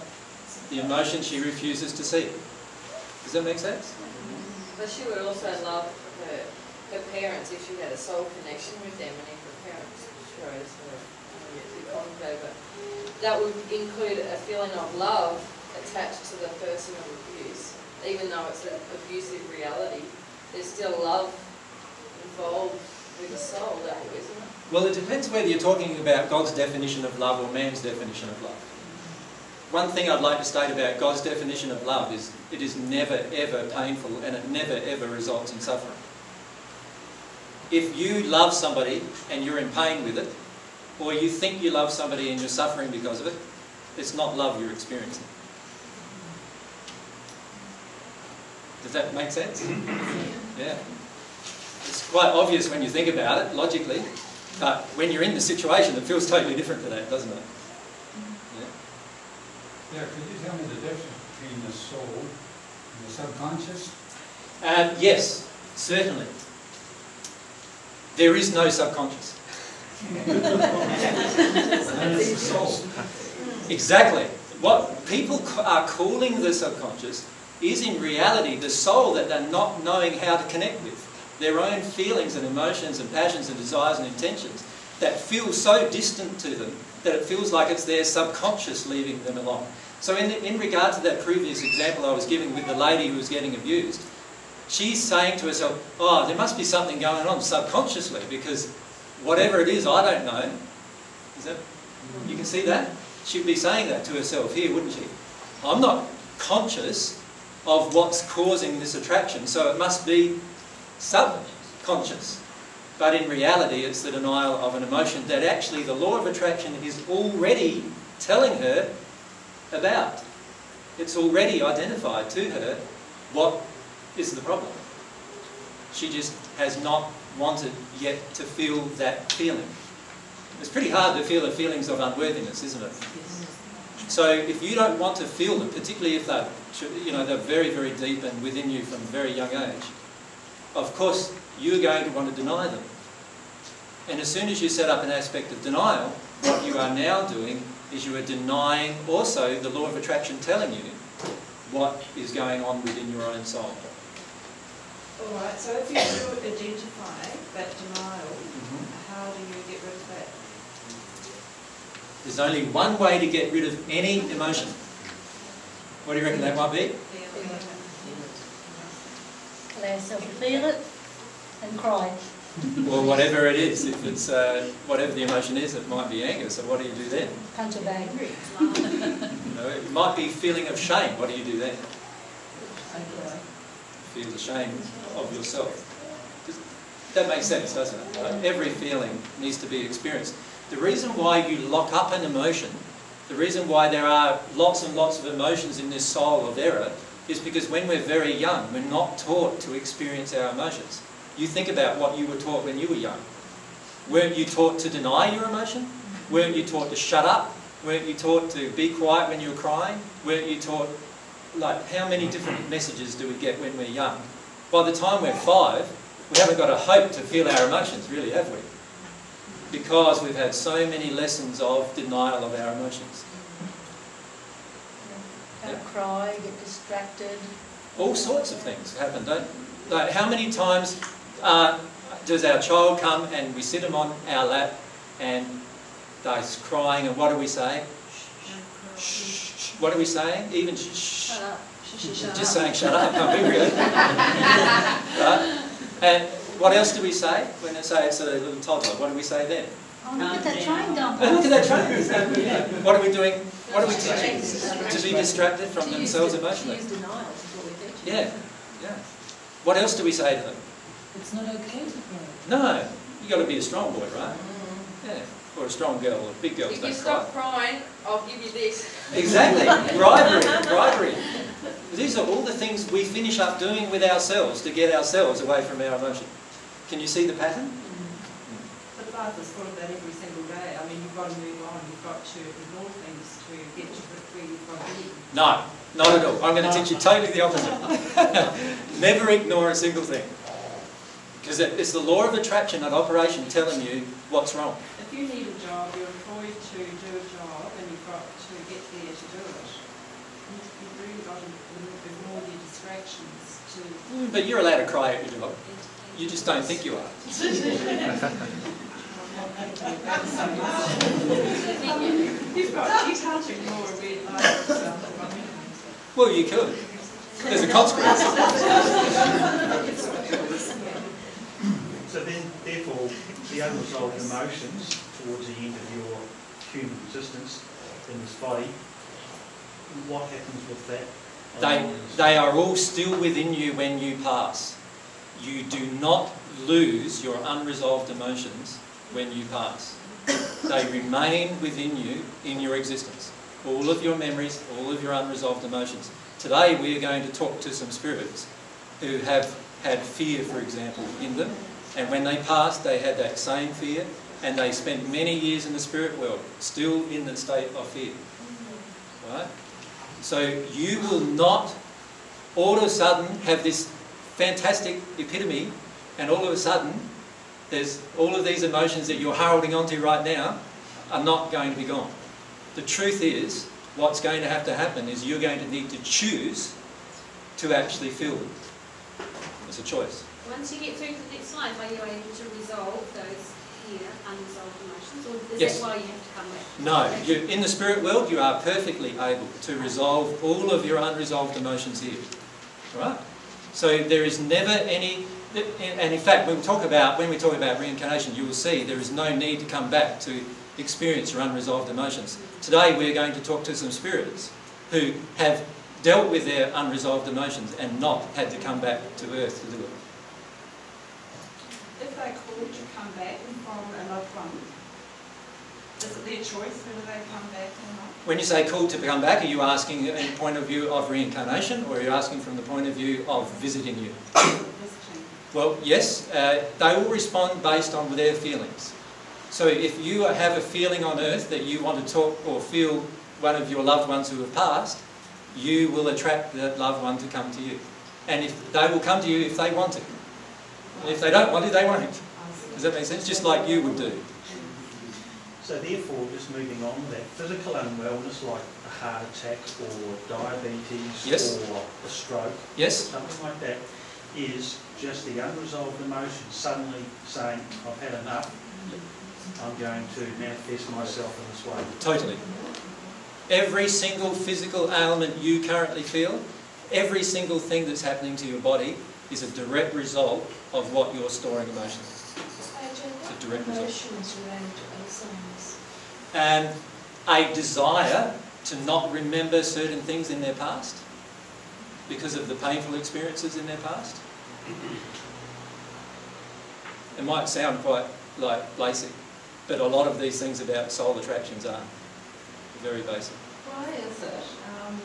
The emotion she refuses to see. Does that make sense? Mm-hmm. But she would also love her, her parents if she had a soul connection with them and if her parents chose her. I don't get too complicated, but that would include a feeling of love attached to the person of. Even though it's an abusive reality, there's still love involved with the soul, isn't it? Well, it depends whether you're talking about God's definition of love or man's definition of love. One thing I'd like to state about God's definition of love is it is never ever painful and it never ever results in suffering. If you love somebody and you're in pain with it, or you think you love somebody and you're suffering because of it, it's not love you're experiencing. Does that make sense? Yeah. It's quite obvious when you think about it, logically, but when you're in the situation, it feels totally different to that, doesn't it? Yeah, could you tell me the difference between the soul and the subconscious? Um, yes, certainly. There is no subconscious. It's the soul. Exactly. What people are calling the subconscious is in reality the soul that they're not knowing how to connect with. Their own feelings and emotions and passions and desires and intentions that feel so distant to them that it feels like it's their subconscious leaving them along. So in, in regard to that previous example I was giving with the lady who was getting abused, she's saying to herself, oh, there must be something going on subconsciously because whatever it is, I don't know. Is that, you can see that? She'd be saying that to herself here, wouldn't she? I'm not conscious of what's causing this attraction, so it must be subconscious. But in reality, it's the denial of an emotion that actually the law of attraction is already telling her about. It's already identified to her what is the problem. She just has not wanted yet to feel that feeling. It's pretty hard to feel the feelings of unworthiness, isn't it? So if you don't want to feel them, particularly if they're, you know, they're very, very deep and within you from a very young age, of course you're going to want to deny them. And as soon as you set up an aspect of denial, what you are now doing is you are denying also the law of attraction telling you what is going on within your own soul. All right, so if you do identify that denial, mm-hmm. how do you get rid of that? There's only one way to get rid of any emotion. What do you reckon that might be? Allow yourself to feel it and cry. Well, whatever it is, if it's uh, whatever the emotion is, it might be anger. So what do you do then? Punch a bag. You know, it might be feeling of shame. What do you do then? Feel ashamed of yourself. Does- That makes sense, doesn't it? Every feeling needs to be experienced. The reason why you lock up an emotion, the reason why there are lots and lots of emotions in this soul of error, is because when we're very young, we're not taught to experience our emotions. You think about what you were taught when you were young. Weren't you taught to deny your emotion? Weren't you taught to shut up? Weren't you taught to be quiet when you were crying? Weren't you taught, like, how many different messages do we get when we're young? By the time we're five, we haven't got a hope to feel our emotions, really, have we? Because we've had so many lessons of denial of our emotions. Don't cry, get distracted. All sorts of things happen, don't like how many times uh, does our child come and we sit them on our lap and they're crying and what do we say? Shh, shh. What are we saying? Even shh. Shut up. Just saying shut up, can't be really. right? And what else do we say when they say it's a little toddler? What do we say then? Oh, look at that um, train going Oh, look at that past. train. What are we doing? What are we teaching? To be distracted from themselves emotionally. To use denial is what we're. Yeah, yeah. What else do we say to them? It's not okay to cry. No, you got to be a strong boy, right? Mm-hmm. Yeah, or a strong girl, or a big girls If you don't cry. stop crying, I'll give you this. Exactly, bribery, bribery. These are all the things we finish up doing with ourselves to get ourselves away from our emotion. Can you see the pattern? But life is full of that every single day. I mean, you've got to move on, you've got to ignore things to get to the where you've got to be. No, not at all. I'm going to teach you totally the opposite. Never ignore a single thing. Because it's the law of attraction at operation telling you what's wrong. If you need a job, you're employed to do a job and you've got to get there to do it. You- You've really got to ignore your distractions to... Mm, But you're allowed to cry at your job. You just don't think you are. You've got, can't ignore a red light. Well, you could. There's a consequence. So then, therefore, the unresolved emotions towards the end of your human existence in this body, what happens with that? They, they are all still within you when you pass. You do not lose your unresolved emotions when you pass. They remain within you in your existence. All of your memories, all of your unresolved emotions. Today we are going to talk to some spirits who have had fear, for example, in them. And when they passed, they had that same fear. And they spent many years in the spirit world, still in the state of fear. Right? So you will not all of a sudden have this fantastic epitome, and all of a sudden, there's all of these emotions that you're holding onto right now are not going to be gone. The truth is, what's going to have to happen is you're going to need to choose to actually feel them. It's a choice. Once you get through to the next life, are you able to resolve those here unresolved emotions, or is Yes. that why you have to come back? No, you, in the spirit world, you are perfectly able to resolve all of your unresolved emotions here. Right? So there is never any, and in fact, when we talk about when we talk about reincarnation, you will see there is no need to come back to experience your unresolved emotions. Today, we are going to talk to some spirits who have dealt with their unresolved emotions and not had to come back to earth to do it. If they're called to come back from a loved one, is it their choice whether they come back not? When you say called to come back, are you asking in the point of view of reincarnation, or are you asking from the point of view of visiting you? Well, yes, uh, they will respond based on their feelings. So if you have a feeling on earth that you want to talk or feel one of your loved ones who have passed, you will attract that loved one to come to you. And if they will come to you if they want to. And if they don't want to, they won't. Does that make sense? Just like you would do. So therefore, just moving on, that physical unwellness like a heart attack or diabetes Yes. or a stroke, Yes? something like that, is just the unresolved emotion suddenly saying, I've had enough, I'm going to manifest myself in this way. Totally. Every single physical ailment you currently feel, every single thing that's happening to your body is a direct result of what you're storing emotionally. It's a direct result. And a desire to not remember certain things in their past. because of the painful experiences in their past? It might sound quite like basic, but a lot of these things about soul attractions are very basic. Why is it, um,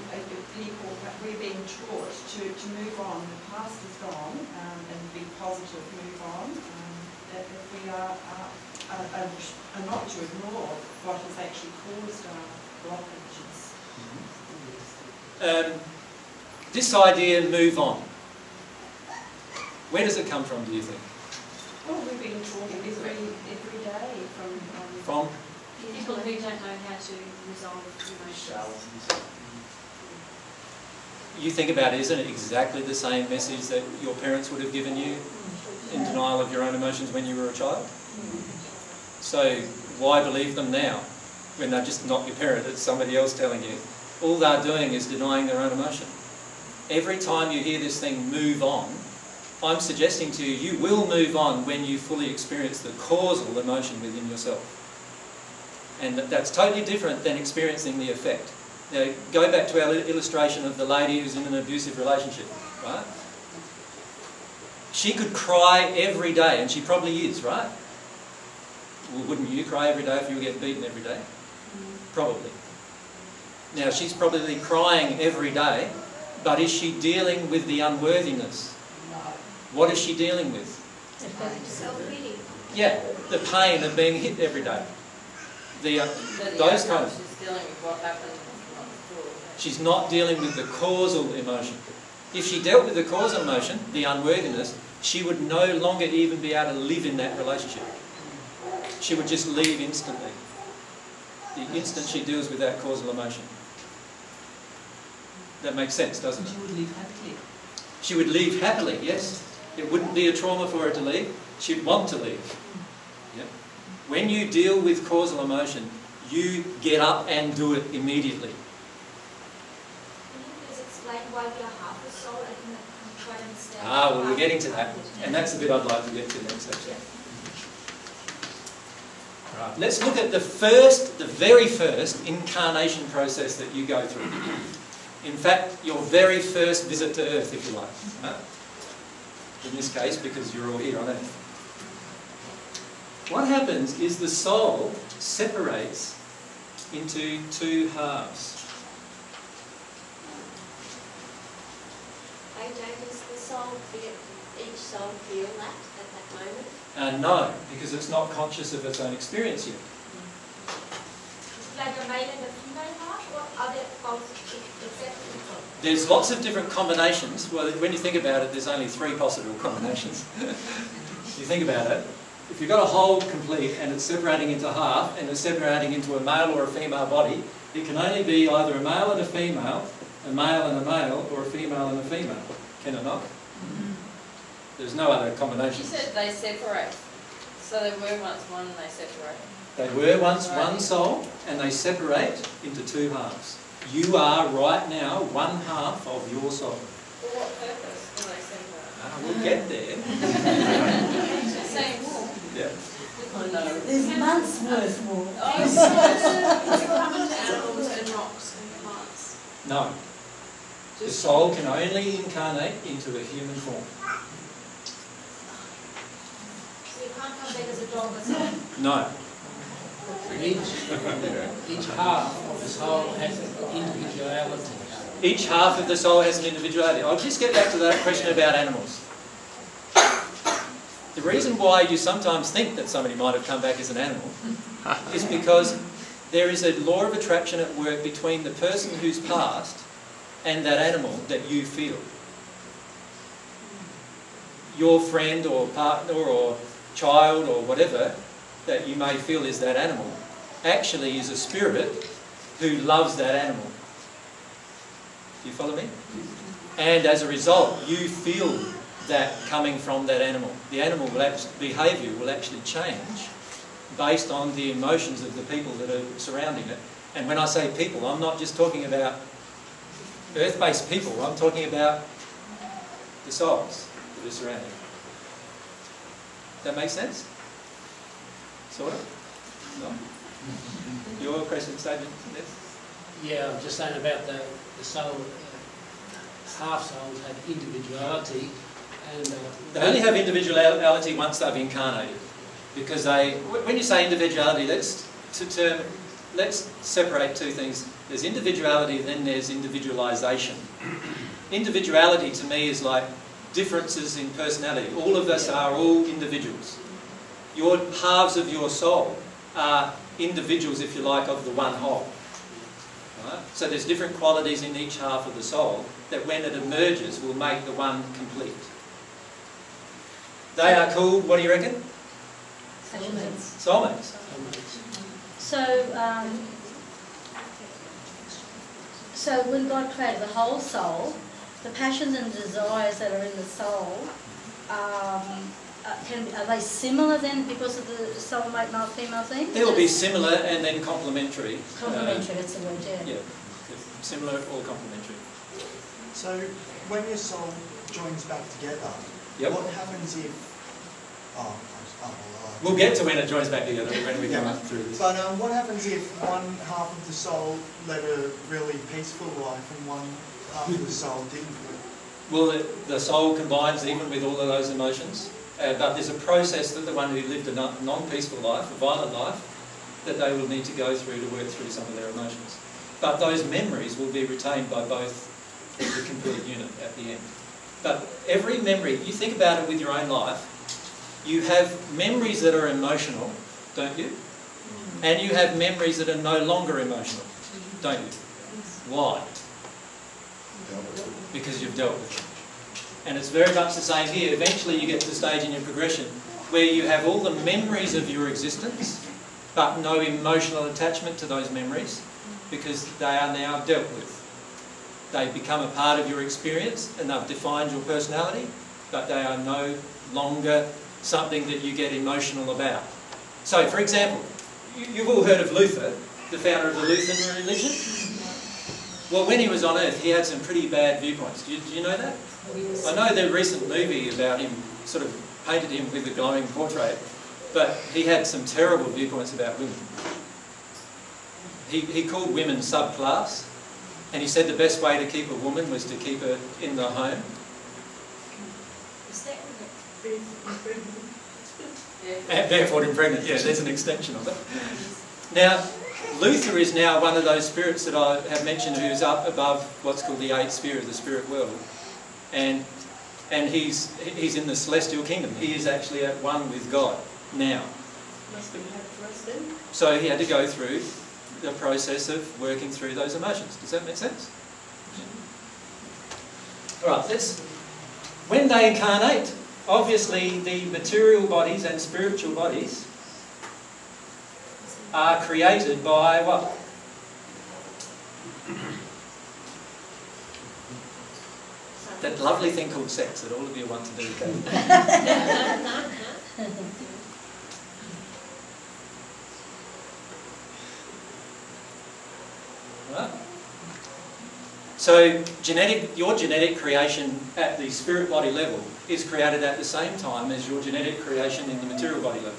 people, we're being taught to, to move on, the past is gone, um, and be positive, move on, um, that if we are, are, are, are are not to ignore what has actually caused our blockages. Um, this idea, move on. Where does it come from, do you think? Well, we're being taught every, every day from, um, From? People who don't know how to resolve emotions. You think about it, isn't it exactly the same message that your parents would have given you in denial of your own emotions when you were a child? So why believe them now when they're just not your parent, it's somebody else telling you? All they're doing is denying their own emotion. Every time you hear this thing move on, I'm suggesting to you, you will move on when you fully experience the causal emotion within yourself. And that's totally different than experiencing the effect. Now, go back to our illustration of the lady who's in an abusive relationship, right? She could cry every day, and she probably is, right? Well, wouldn't you cry every day if you were getting beaten every day? Probably. Now, she's probably crying every day, but is she dealing with the unworthiness? What is she dealing with? Self-pity. Yeah, the pain of being hit every day. The, uh, the those outcome, kind of, she's dealing with what happened she's not dealing with the causal emotion. If she dealt with the causal emotion, the unworthiness, she would no longer even be able to live in that relationship. She would just leave instantly. The instant she deals with that causal emotion. That makes sense, doesn't it? She would leave happily. She would leave happily, yes. It wouldn't be a trauma for her to leave. She'd want to leave. Yep. When you deal with causal emotion, you get up and do it immediately. Can you please explain why we are half a soul? I can to understand. Ah, well, we're getting to that. And that's the bit I'd like to get to next, actually. Right. Let's look at the first, the very first incarnation process that you go through. In fact, your very first visit to Earth, if you like. Right? In this case, because you're all here on Earth. What happens is the soul separates into two halves. AJ, does the soul feel, each soul feel that at that moment? And no, because it's not conscious of its own experience yet. Like a male and a female heart, or are they both exactly? There's lots of different combinations. Well, when you think about it, there's only three possible combinations. you think about it. If you've got a whole complete and it's separating into half and it's separating into a male or a female body, it can only be either a male and a female, a male and a male, or a female and a female. Can it not? Mm-hmm. There's no other She combination. said they separate. So they were once one and they separate. They were once one soul and they separate into two halves. You are right now one half of your soul. For what purpose do they separate? Ah, we'll get there. She's saying more. Yeah. There's months worth more. Is it common to animals and rocks and plants? No. The soul can only incarnate into a human form. So you can't come back as a dog or something? No. Each, each half of the soul has individuality. Each half of the soul has an individuality. I'll just get back to that question about animals. The reason why you sometimes think that somebody might have come back as an animal is because there is a law of attraction at work between the person who's passed and that animal that you feel. Your friend or partner or child or whatever that you may feel is that animal actually is a spirit who loves that animal. Do you follow me? And as a result, you feel that coming from that animal. The animal will behaviour will actually change based on the emotions of the people that are surrounding it. And when I say people, I'm not just talking about earth-based people, I'm talking about the souls that are surrounding it. That make sense? Sort of? No? Your question statement, yes? Yeah, I'm just saying about the, the soul uh, half souls have individuality, and uh, They only have individuality once they've incarnated. Because they, when you say individuality, let's, to term, let's separate two things. There's individuality, then there's individualization. Individuality to me is like differences in personality. All of us are all individuals. Your halves of your soul are individuals, if you like, of the one whole. Right? So there's different qualities in each half of the soul that when it emerges will make the one complete. They are called, what do you reckon? Soulmates. Soulmates. So, um, so when God created the whole soul, the passions and desires that are in the soul, um, uh, can, are they similar then because of the soulmate male female thing? They will be similar and then complementary. Complementary, that's the word, Uh, yeah. yeah, similar or complementary. So when your soul joins back together, Yep. what happens if? Oh, oh, well, uh, We'll get to when it joins back together when we come up through this. But um, what happens if one half of the soul led a really peaceful life and one half of the soul didn't? Well, the, the soul combines even with all of those emotions, uh, but there's a process that the one who lived a non- non-peaceful life, a violent life, that they will need to go through to work through some of their emotions. But those memories will be retained by both the complete unit at the end. But every memory, you think about it with your own life, you have memories that are emotional, don't you? And you have memories that are no longer emotional, don't you? Why? Because you've dealt with them. And it's very much the same here. Eventually you get to the stage in your progression where you have all the memories of your existence, but no emotional attachment to those memories because they are now dealt with. They've become a part of your experience and they've defined your personality, but they are no longer something that you get emotional about. So, for example, you- you've all heard of Luther, the founder of the Lutheran religion. Well, when he was on earth, he had some pretty bad viewpoints. Do you, do you know that? I know the recent movie about him sort of painted him with a glowing portrait, but he had some terrible viewpoints about women. He, he called women subclass, and he said the best way to keep a woman was to keep her in the home. Is that what And barefoot and pregnant, yeah, there's an extension of it. Now, Luther is now one of those spirits that I have mentioned who's up above what's called the eighth sphere of the spirit world. And, and he's, he's in the celestial kingdom. He is actually at one with God now. Must be hard for us then. So he had to go through the process of working through those emotions. Does that make sense? All right, let's, when they incarnate, obviously the material bodies and spiritual bodies are created by what? That lovely thing called sex that all of you want to do. Right? So genetic, your genetic creation at the spirit body level is created at the same time as your genetic creation in the material body level.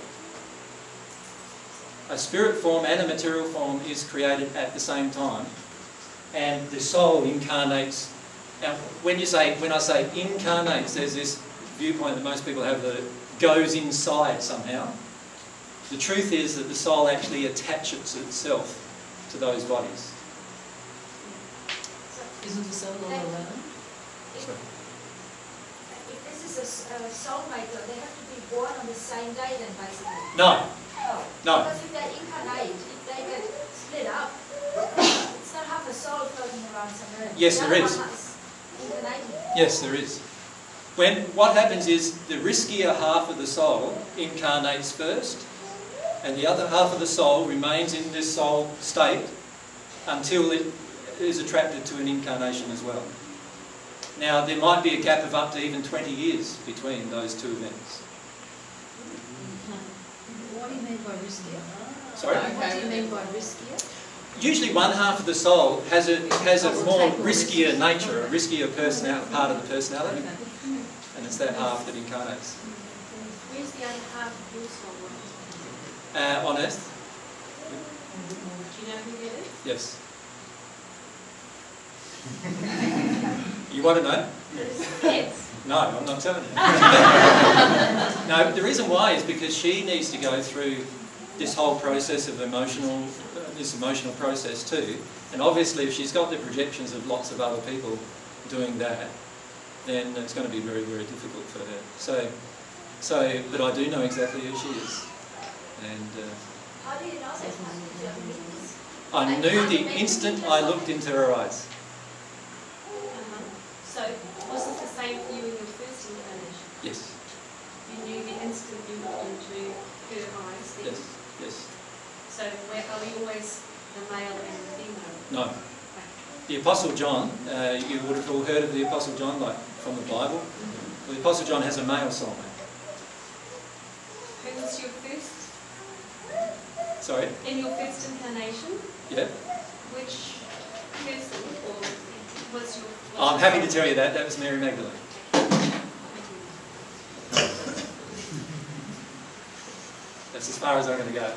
A spirit form and a material form is created at the same time, and the soul incarnates. Now, when you say, when I say incarnates, there's this viewpoint that most people have that it goes inside somehow. The truth is that the soul actually attaches itself to those bodies. Isn't the soul all around? If if this is a soulmate, though, they have to be born on the same day then, basically? No, No. No. Because if they incarnate, if they get split up, it's not half a soul floating around somewhere. Yes, The there is. one is incarnating. Yes, there is. When what happens is the riskier half of the soul incarnates first, and the other half of the soul remains in this soul state until it is attracted to an incarnation as well. Now, there might be a gap of up to even 20 years between those two events. What do you mean by riskier? Sorry? What do you mean by riskier? Usually, one half of the soul has a has a more riskier nature, a riskier personality, part of the personality, and it's that half that incarnates Where's the other half of your soul? uh, on Earth. Do you know who it is? Yes. You want to know? Yes. No, I'm not telling you. no, the reason why is because she needs to go through this whole process of emotional, uh, this emotional process too. And obviously, if she's got the projections of lots of other people doing that, then it's going to be very, very difficult for her. So, so, but I do know exactly who she is, and uh, How do you know that? Do you have witness? I knew the instant I looked into her eyes. Uh-huh. So, was this the same for you in your first incarnation? Yes, You knew the instant you looked into her eyes then? yes, yes. So, are we always the male and the female? No. The Apostle John, uh, you would have all heard of the Apostle John, like from the Bible. Well, the Apostle John has a male soulmate. Who was your first, Sorry, in your first incarnation, yeah. which person or was your... was I'm happy to tell you that. That was Mary Magdalene. That's as far as I'm going to go.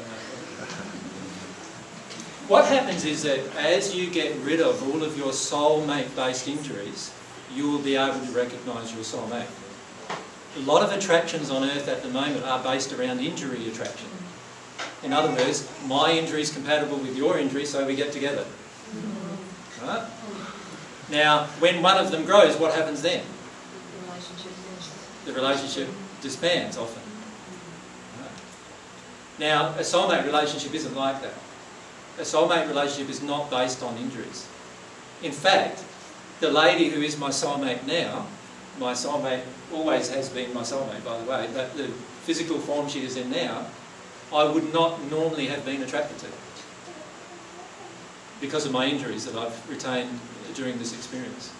What happens is that as you get rid of all of your soulmate-based injuries, you will be able to recognise your soulmate. A lot of attractions on earth at the moment are based around injury attraction. In other words, my injury is compatible with your injury, so we get together. Right? Now, when one of them grows, what happens then? The relationship disbands often. Now, a soulmate relationship isn't like that. A soulmate relationship is not based on injuries. In fact, the lady who is my soulmate now, my soulmate always has been my soulmate, by the way, but the physical form she is in now, I would not normally have been attracted to because of my injuries that I've retained during this experience.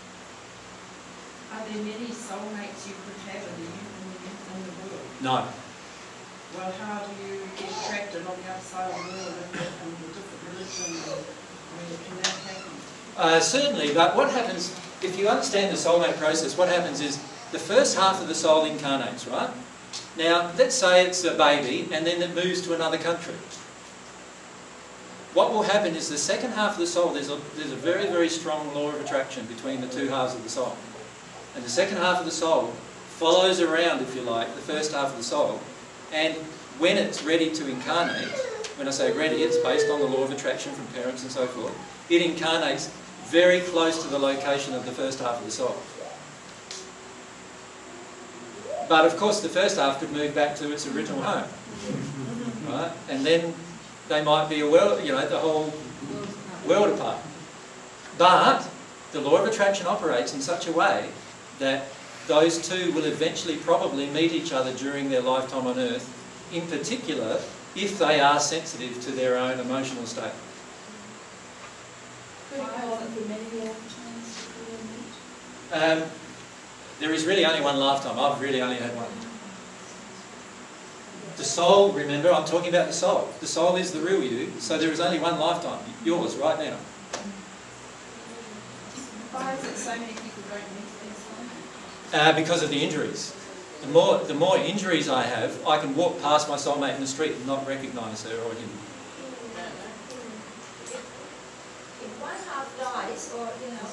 Are there many soulmates you could have in the, in the, world? No. Well, how do you get attracted on the other side of the world Uh, certainly, but what happens, if you understand the soulmate process, what happens is the first half of the soul incarnates, right? Now, let's say it's a baby and then it moves to another country. What will happen is the second half of the soul, there's a, there's a very, very strong law of attraction between the two halves of the soul. And the second half of the soul follows around, if you like, the first half of the soul. And when it's ready to incarnate, when I say ready, it's based on the law of attraction from parents and so forth, it incarnates very close to the location of the first half of the soul. But of course, the first half could move back to its original home, right? And then they might be a world, you know, the whole world apart. But the law of attraction operates in such a way that those two will eventually probably meet each other during their lifetime on Earth, in particular if they are sensitive to their own emotional state. Could it go on for many lifetimes before we meet? Um, there is really only one lifetime. I've really only had one. The soul, remember, I'm talking about the soul. The soul is the real you, so there is only one lifetime, yours, right now. Why is it so many people don't meet their soulmate? Uh, because of the injuries. The more, the more injuries I have, I can walk past my soulmate in the street and not recognise her or him. If one half dies, or, you know,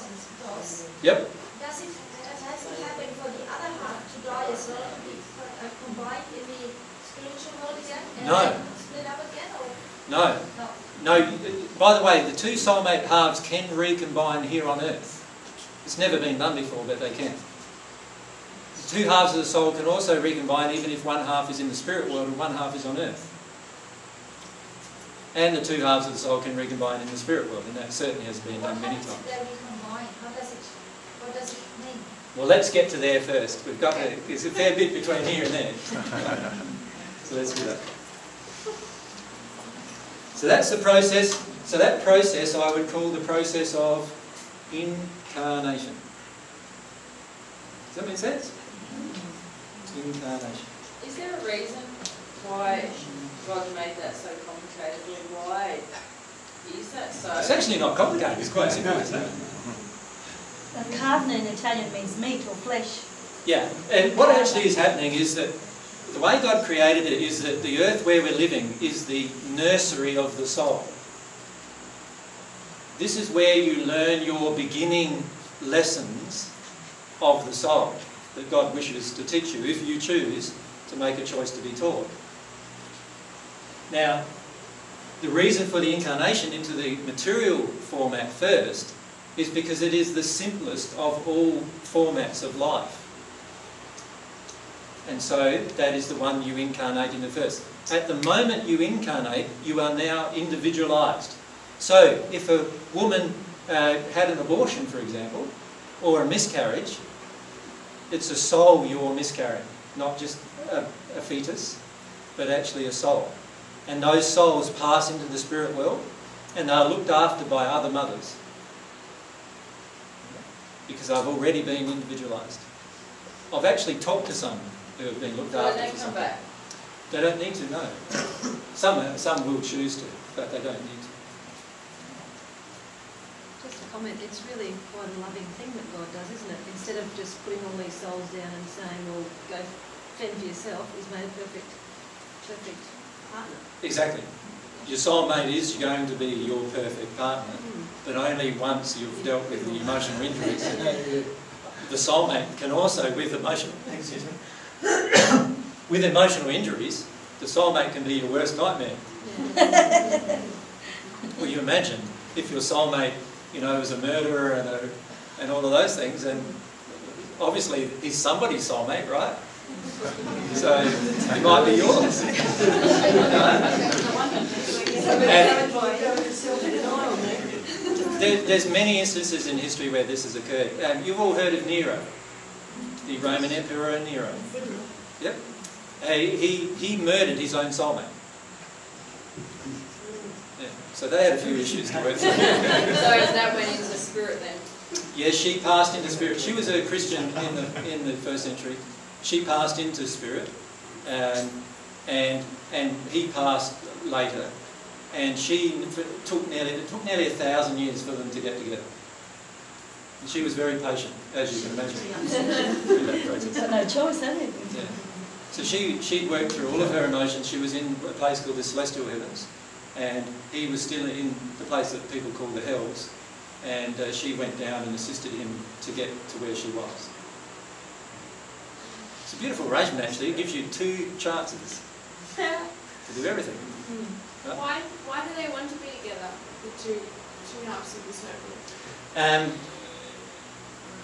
Yep. does it, does it happen for the other half to die as well, to be uh, combined in the spiritual world again? and No. Split up again, or? No. No. No, by the way, the two soulmate halves can recombine here on earth. It's never been done before, but they can. Two halves of the soul can also recombine even if one half is in the spirit world and one half is on earth. And the two halves of the soul can recombine in the spirit world, and that certainly has been done many times. if they recombine? How does it, what does it mean? Well, let's get to there first. We've got there's a fair bit between here and there. so let's do that. So that's the process. So that process I would call the process of incarnation. Does that make sense? Incarnation. Is there a reason why God made that so complicated? Or why is that so? It's actually not complicated. It's quite simple, isn't it? Carne in Italian means meat or flesh. Yeah, and what actually is happening is that the way God created it is that the earth where we're living is the nursery of the soul. This is where you learn your beginning lessons of the soul that God wishes to teach you if you choose to make a choice to be taught. Now, the reason for the incarnation into the material format first is because it is the simplest of all formats of life. And so that is the one you incarnate into first. At the moment you incarnate, you are now individualized. So if a woman uh, had an abortion, for example, or a miscarriage, it's a soul you're miscarrying, not just a, a fetus, but actually a soul. And those souls pass into the spirit world and are looked after by other mothers because I've already been individualised. I've actually talked to some who have been looked So after. they for come back. They don't need to, know. Some, some will choose to, but they don't need to. Just a comment, it's really quite a loving thing that God does, isn't it? Instead of just putting all these souls down and saying, well, go fend for yourself, He's made a perfect, perfect partner. Exactly. Your soulmate is going to be your perfect partner, Mm. but only once you've dealt with the emotional injuries. The soulmate can also, with emotional, excuse me, with emotional injuries, the soulmate can be your worst nightmare. Well, you imagine if your soulmate, you know, was a murderer and, a, and all of those things, and obviously he's somebody's soulmate, right? So he might be yours. There, there's many instances in history where this has occurred. Um, you've all heard of Nero, the Roman Emperor Nero. Yep. Uh, he, he murdered his own soulmate. Yeah. So they had a few issues to work through. So through. that went into the spirit then? Yes, she passed into spirit. She was a Christian in the in the first century. She passed into spirit, um, and and he passed later. And she took nearly it took nearly a thousand years for them to get together. And she was very patient, as you can imagine. through that process. Got no choice, have you? Yeah. So she she'd worked through all of her emotions. She was in a place called the Celestial Heavens, and he was still in the place that people call the Hells. And uh, she went down and assisted him to get to where she was. It's a beautiful arrangement actually. It gives you two chances to do everything. Right? Why, why do they want to be together, the two, two halves of the circle? Um,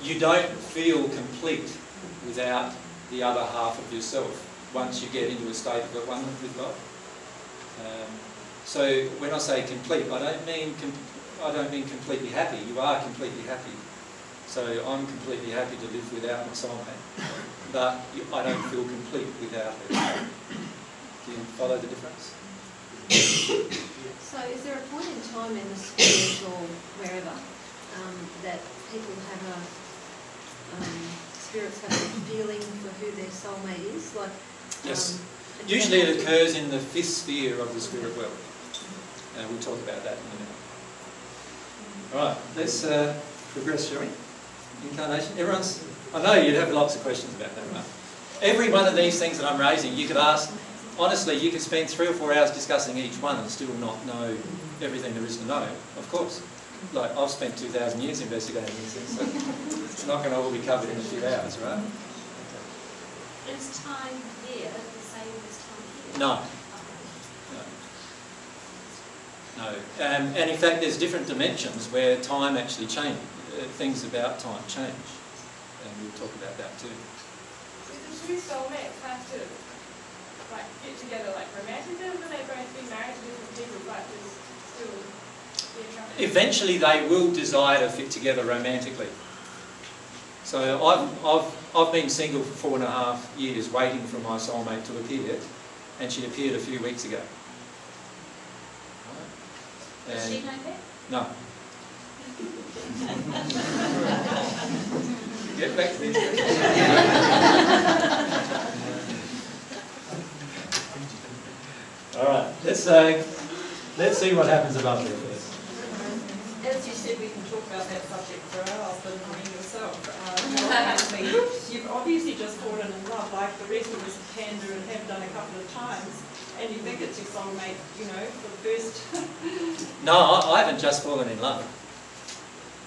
you don't feel complete without the other half of yourself once you get into a state of oneness with God. Um, so when I say complete, I don't mean com- I don't mean completely happy. You are completely happy. So I'm completely happy to live without my soulmate, but I don't feel complete without her. Do you follow the difference? So is there a point in time in the spirit or wherever um, that people have a, um, spirits have a feeling for who their soulmate is? Like, Yes. um, Usually it occurs in the fifth sphere of the spirit world. Uh, we'll talk about that in a minute. All right, let's uh, progress, shall we? Incarnation. Everyone's. I know you'd have lots of questions about that, right? Every one of these things that I'm raising, you could ask. Honestly, you could spend three or four hours discussing each one and still not know everything there is to know. Of course. Like I've spent 2,000 years investigating these things, so it's not going to all be covered in a few hours, right? Is time there the same as time here? No. No. Um, and in fact, there's different dimensions where time actually changes. Uh, things about time change. And we'll talk about that too. Do the two soulmates have to like get together like romantically, or do they both be married to different people but just still be attracted? Eventually, they will desire to fit together romantically. So I've, I've, I've been single for four and a half years waiting for my soulmate to appear, and she appeared a few weeks ago. Does she know that? No. Get back to this. All right, let's uh, let's see what happens above there first. As you said, we can talk about that subject for hours, but I mean yourself. Um, obviously, you've obviously just fallen in love, like the rest of us can do and have done a couple of times, and you think it's your soulmate, you know, for the first. No, I, I haven't just fallen in love.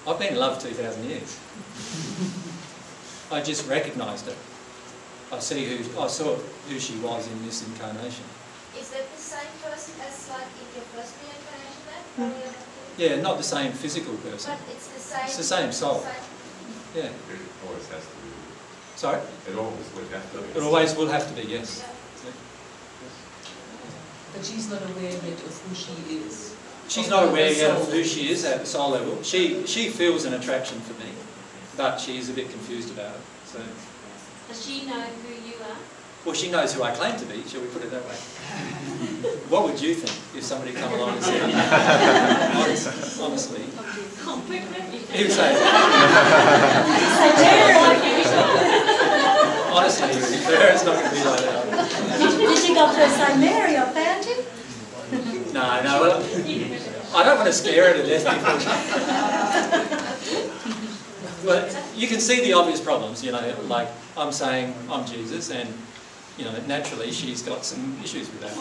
I've been in love 2,000 years. I just recognised it. I see who I saw who she was in this incarnation. Is that the same person as like in your first reincarnation then? Hmm. Maria Yeah, not the same physical person. But it's the same. It's the same soul. same- Yeah. It always has to be. Sorry. It always would have to be. It always will have to be. Yes. But she's not aware yet of who she is. She's not aware yet of who she is at the soul level. She she feels an attraction for me, but she's a bit confused about it. So, Does she know who you are? well, she knows who I claim to be. Shall we put it that way? what would you think if somebody come along and said, honestly, honestly he would say, honestly, to be fair, it's not going to be like that. Did, you she go up to her and say, Mary, I found you? No, no, well, I don't want to scare her to death before she... Well, you can see the obvious problems, you know, like I'm saying I'm Jesus and, you know, naturally she's got some issues with that.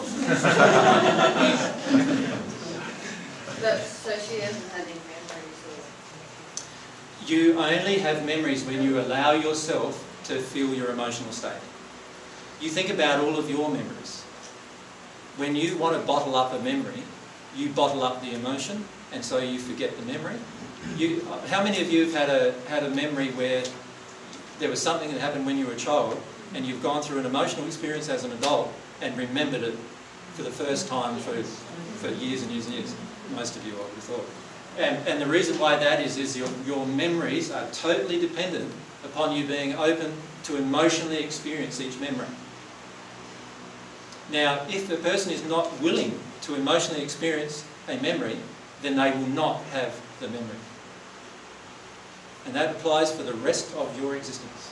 But, so she hasn't had any memories? You only have memories when you allow yourself to feel your emotional state. You think about all of your memories. When you want to bottle up a memory, you bottle up the emotion, and so you forget the memory. You, how many of you have had a, had a memory where there was something that happened when you were a child, and you've gone through an emotional experience as an adult and remembered it for the first time for, for years and years and years? Most of you, I would have thought. And, and the reason why that is, is your, your memories are totally dependent upon you being open to emotionally experience each memory. Now, if the person is not willing to emotionally experience a memory, then they will not have the memory. And that applies for the rest of your existence.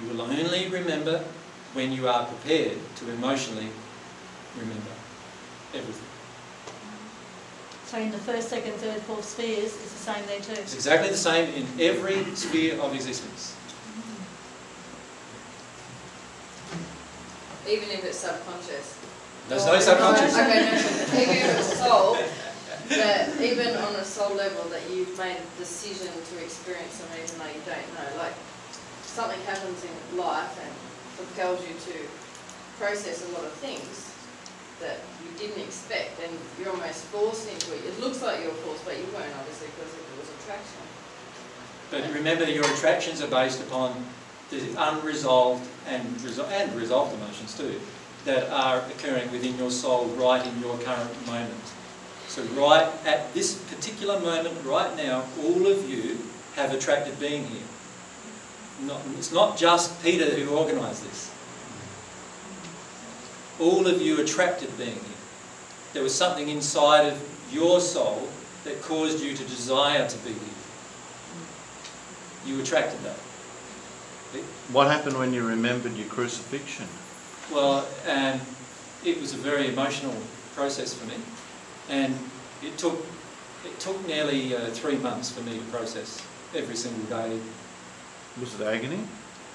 You will only remember when you are prepared to emotionally remember everything. So in the first, second, third, fourth spheres, it's the same there too. It's exactly the same in every sphere of existence. Even if it's subconscious? There's no subconscious. Okay, no, even if it's soul, that even on a soul level that you've made a decision to experience something even though you don't know, like something happens in life and compels you to process a lot of things that you didn't expect and you're almost forced into it. It looks like you're forced, but you weren't obviously because it was attraction. But remember, your attractions are based upon the unresolved and, resol- and resolved emotions too that are occurring within your soul right in your current moment. So right at this particular moment, right now, all of you have attracted being here. Not, it's not just Peter who organised this. All of you attracted being here. There was something inside of your soul that caused you to desire to be here. You attracted that. What happened when you remembered your crucifixion? Well, and it was a very emotional process for me, and it took it took nearly uh, three months for me to process every single day. Was it agony?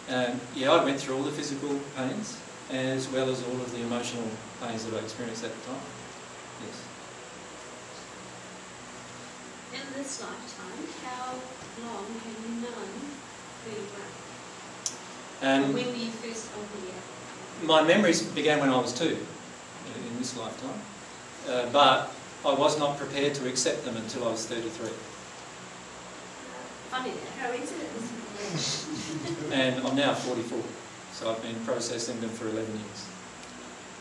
Um, yeah, I went through all the physical pains as well as all of the emotional pains that I experienced at the time. Yes. In this lifetime, how long have you known who you are? And when were you first aware? my memories began when I was two, in this lifetime, uh, but I was not prepared to accept them until I was 33. Funny that coincidence. And I'm now 44, so I've been processing them for 11 years.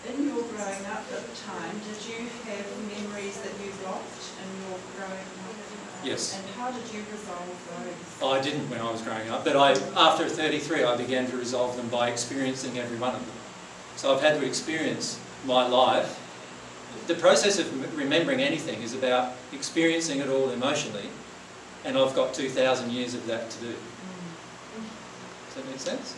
In your growing up at the time, did you have memories that you blocked in your growing up? Yes. And how did you resolve those? Oh, I didn't when I was growing up, but I, after 33 I began to resolve them by experiencing every one of them. So I've had to experience my life. The process of remembering anything is about experiencing it all emotionally, and I've got 2,000 years of that to do. Does that make sense?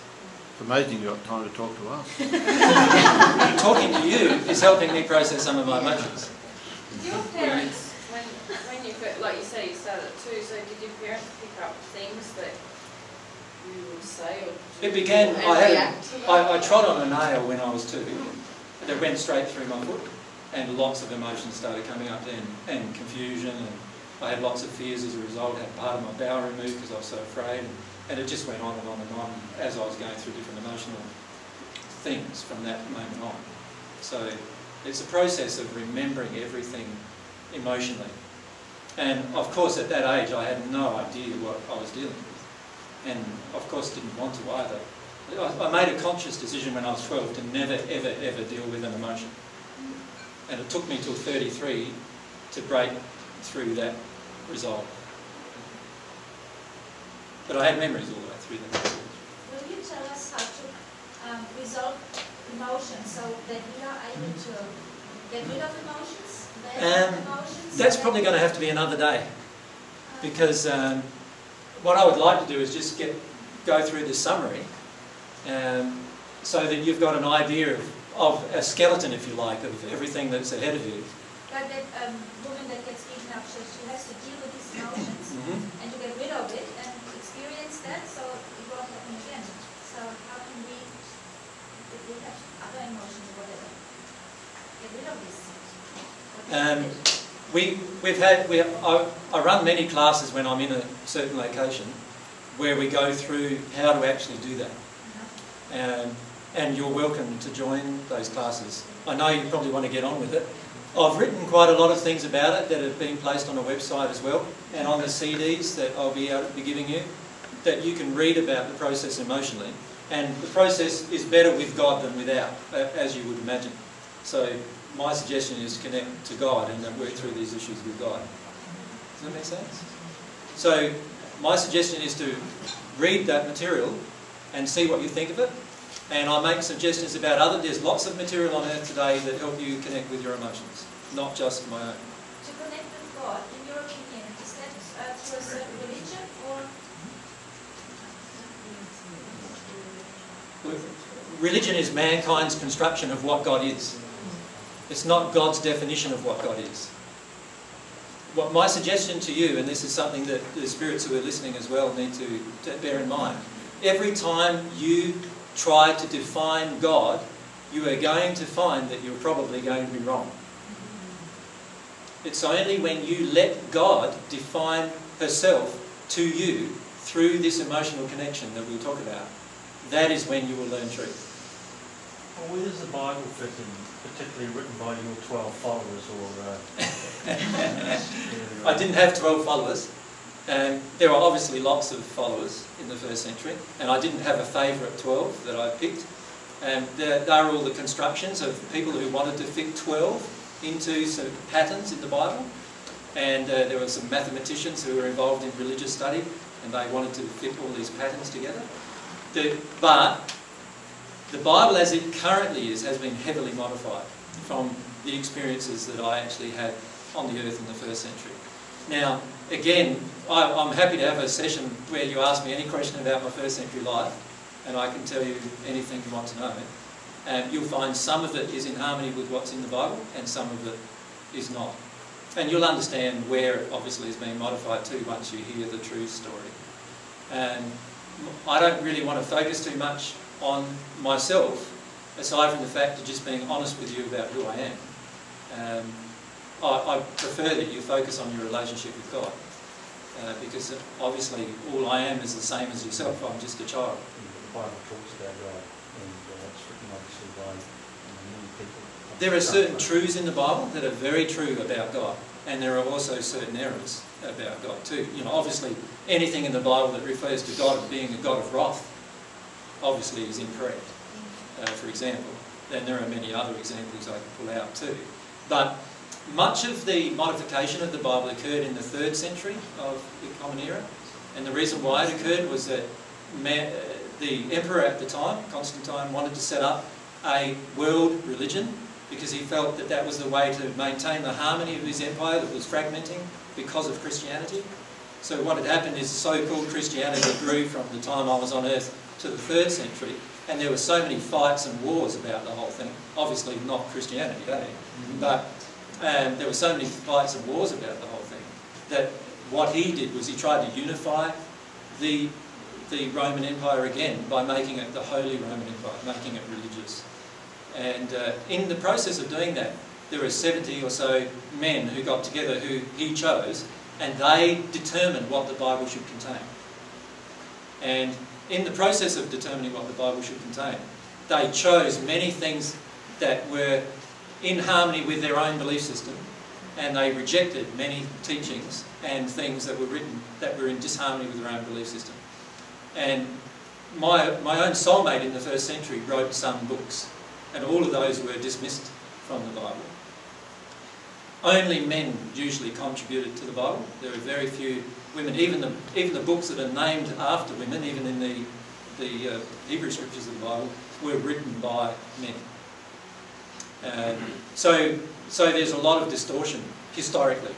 It's amazing you've got time to talk to us. Talking to you is helping me process some of my emotions. Your parents, when, when you, fir- like you say, you started at two, so did your parents pick up things that you would say or? It began, I, had. I, I trod on a nail when I was two that went straight through my foot and lots of emotions started coming up then and confusion and, I had lots of fears as a result. I had part of my bowel removed because I was so afraid. And, and it just went on and on and on as I was going through different emotional things from that moment on. So it's a process of remembering everything emotionally. And of course, at that age, I had no idea what I was dealing with. And of course, didn't want to either. I made a conscious decision when I was 12 to never, ever, ever deal with an emotion. And it took me till 33 to break through that resolve. But I had memories all the way through that. Will you tell us how to um, resolve emotions so that we are able to get rid of emotions, bear Um. That's probably going to have to be another day. Because um, what I would like to do is just get go through this summary um, so that you've got an idea of, of a skeleton, if you like, of everything that's ahead of you. But that um, woman that gets beaten up, she has to deal with these emotions Mhm. and to get rid of it and experience that so it won't happen again. So how can we, if we have other emotions or whatever, get rid of these things? What is Um, we, we've had, we, I, I run many classes when I'm in a certain location where we go through how to actually do that. Um, and you're welcome to join those classes. I know you probably want to get on with it. I've written quite a lot of things about it that have been placed on a website as well and on the CDs that I'll be, able to be giving you that you can read about the process emotionally. And the process is better with God than without, uh, as you would imagine. So my suggestion is connect to God and then work through these issues with God. Does that make sense? So my suggestion is to read that material and see what you think of it. And I make suggestions about other, there's lots of material on earth today that help you connect with your emotions, not just my own. To connect with God, in your opinion, is that uh, through a certain religion or? Religion is mankind's construction of what God is. It's not God's definition of what God is. What my suggestion to you, and this is something that the spirits who are listening as well need to, bear in mind, every time you try to define God, you are going to find that you're probably going to be wrong. It's only when you let God define herself to you through this emotional connection that we'll talk about, that is when you will learn truth. Well, where does the Bible fit in, particularly written by your 12 followers or... Uh, I didn't have 12 followers. Um, there were obviously lots of followers in the first century, and I didn't have a favourite 12 that I picked. Um, they are all the constructions of people who wanted to fit 12 into some patterns in the Bible. And uh, there were some mathematicians who were involved in religious study, and they wanted to fit all these patterns together. The, but the Bible as it currently is has been heavily modified from the experiences that I actually had on the earth in the first century. Now, again, I, I'm happy to have a session where you ask me any question about my first century life, and I can tell you anything you want to know. And you'll find some of it is in harmony with what's in the Bible, and some of it is not. And you'll understand where it obviously is being modified too once you hear the true story. And I don't really want to focus too much on myself, aside from the fact of just being honest with you about who I am. Um, I, I prefer that you focus on your relationship with God, uh, because obviously all I am is the same as yourself. I'm just a child. the Bible talks about God, and uh, it's written obviously by many people. There are certain truths in the Bible that are very true about God, and there are also certain errors about God too. You know, obviously anything in the Bible that refers to God as being a God of wrath, obviously is incorrect. Uh, for example, and there are many other examples I can pull out too. But much of the modification of the Bible occurred in the third century of the Common Era, and the reason why it occurred was that man, uh, the emperor at the time, Constantine, wanted to set up a world religion because he felt that that was the way to maintain the harmony of his empire that was fragmenting because of Christianity. So what had happened is so-called Christianity grew from the time I was on earth to the third century, and there were so many fights and wars about the whole thing. Obviously not Christianity, eh? But um, there were so many fights and wars about the whole thing that what he did was he tried to unify the the Roman Empire again by making it the Holy Roman Empire, making it religious. And uh, in the process of doing that, there were 70 or so men who got together who he chose and they determined what the Bible should contain. And in the process of determining what the Bible should contain, they chose many things that were in harmony with their own belief system, and they rejected many teachings and things that were written that were in disharmony with their own belief system. And my, my own soulmate in the first century wrote some books, and all of those were dismissed from the Bible. Only men usually contributed to the Bible. There are very few women. Even the, even the books that are named after women, even in the, the uh, Hebrew scriptures of the Bible, were written by men. Um, so, so there's a lot of distortion historically.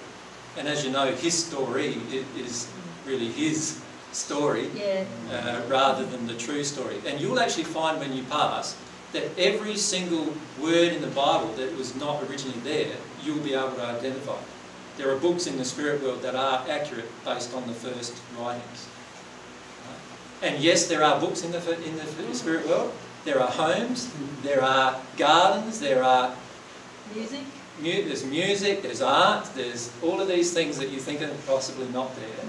And as you know, his story is really his story Yeah. uh, rather than the true story. And you'll actually find when you pass that every single word in the Bible that was not originally there, you'll be able to identify. There are books in the spirit world that are accurate based on the first writings. Uh, and yes, there are books in the, in the spirit world. There are homes, there are gardens, there are Music? mu- there's music, there's art, there's all of these things that you think are possibly not there.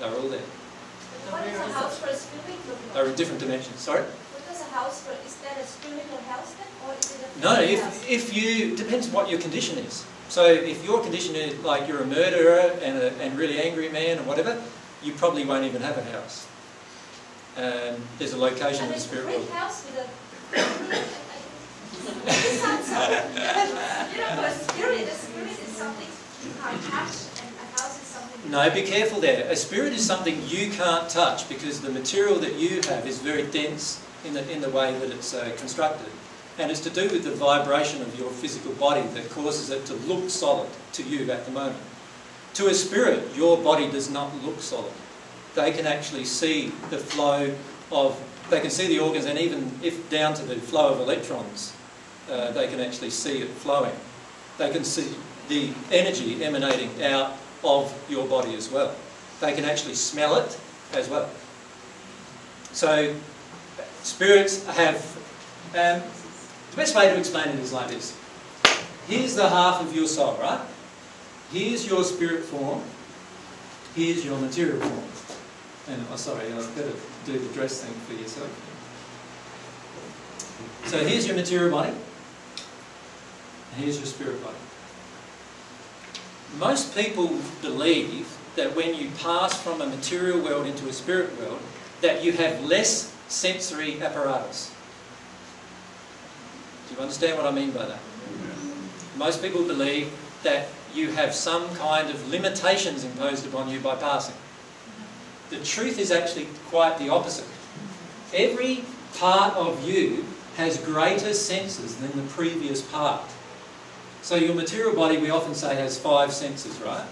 They're all there. What is a house for a spirit? They're in different dimensions. Sorry? What does a house for, is that a spiritual house then, or is it a No, physical house? if, if you, depends what your condition is. So if your condition is like you're a murderer and a and really angry man or whatever, you probably won't even have a house. Um, there's a location in the spirit world. house with a... This sounds so... You know, for a spirit, a spirit is something you can't touch, and a house is something... No, be careful there. A spirit is something you can't touch because the material that you have is very dense in the, in the way that it's uh, constructed. And it's to do with the vibration of your physical body that causes it to look solid to you at the moment. To a spirit, your body does not look solid. They can actually see the flow of, they can see the organs and even if down to the flow of electrons, uh, they can actually see it flowing. They can see the energy emanating out of your body as well. They can actually smell it as well. So, spirits have. Um, the best way to explain it is like this. Here's the half of your soul, right? Here's your spirit form. Here's your material form. And oh, sorry, I better do the dress thing for yourself. So here's your material body. And here's your spirit body. Most people believe that when you pass from a material world into a spirit world, that you have less sensory apparatus. You understand what I mean by that? Most people believe that you have some kind of limitations imposed upon you by passing. The truth is actually quite the opposite. Every part of you has greater senses than the previous part. So your material body, we often say, has five senses, right?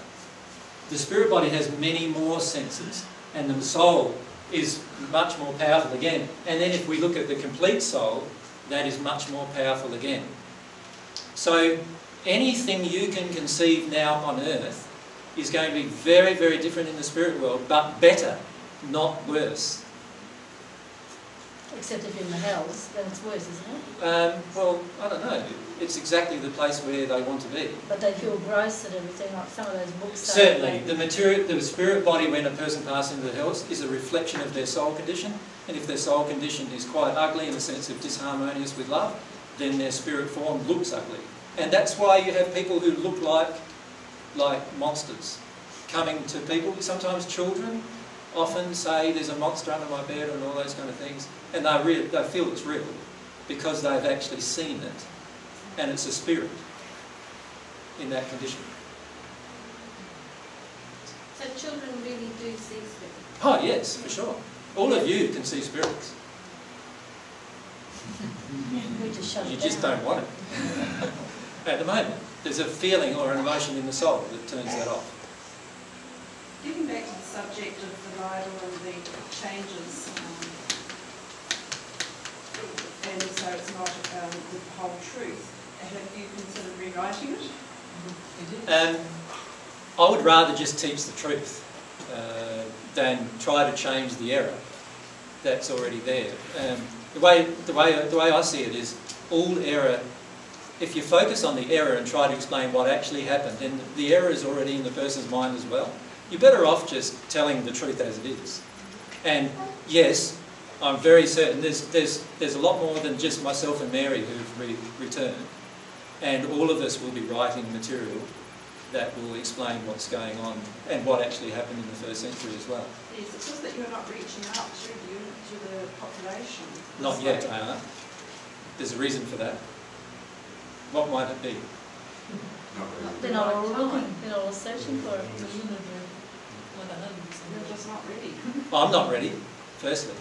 The spirit body has many more senses, and the soul is much more powerful again. And then if we look at the complete soul, that is much more powerful again. So anything you can conceive now on earth is going to be very, very different in the spirit world, but better, not worse. Except if in the hells, then it's worse, isn't it? Um, well, I don't know. It's exactly the place where they want to be. But they feel gross and everything, like some of those books. Certainly, the material, the spirit body when a person passes into the hells is a reflection of their soul condition. And if their soul condition is quite ugly in the sense of disharmonious with love, then their spirit form looks ugly. And that's why you have people who look like like monsters coming to people. Sometimes children often say there's a monster under my bed and all those kind of things, and they real, they feel it's real because they've actually seen it, and it's a spirit in that condition. So children really do see spirits. Oh yes, for sure. All of you can see spirits. Just You just down. don't want it. At the moment, there's a feeling or an emotion in the soul that turns that off. Getting back to the subject of the Bible and the changes, um, and so it's not um, the whole truth, have you considered rewriting it? Um, I would rather just teach the truth uh, than try to change the error that's already there. Um, the way the way the way I see it is, all error if you focus on the error and try to explain what actually happened, then the error is already in the person's mind as well. You're better off just telling the truth as it is. And yes, I'm very certain there's, there's, there's a lot more than just myself and Mary who've re returned. And all of us will be writing material that will explain what's going on and what actually happened in the first century as well. Yes, it's just that you're not reaching out to the, to the population. Not So- yet, Ayana. There's a reason for that. What might it be? Not really. They're not all looking, they're not all searching for it. Mm-hmm. You're just not ready. Well, I'm not ready, firstly.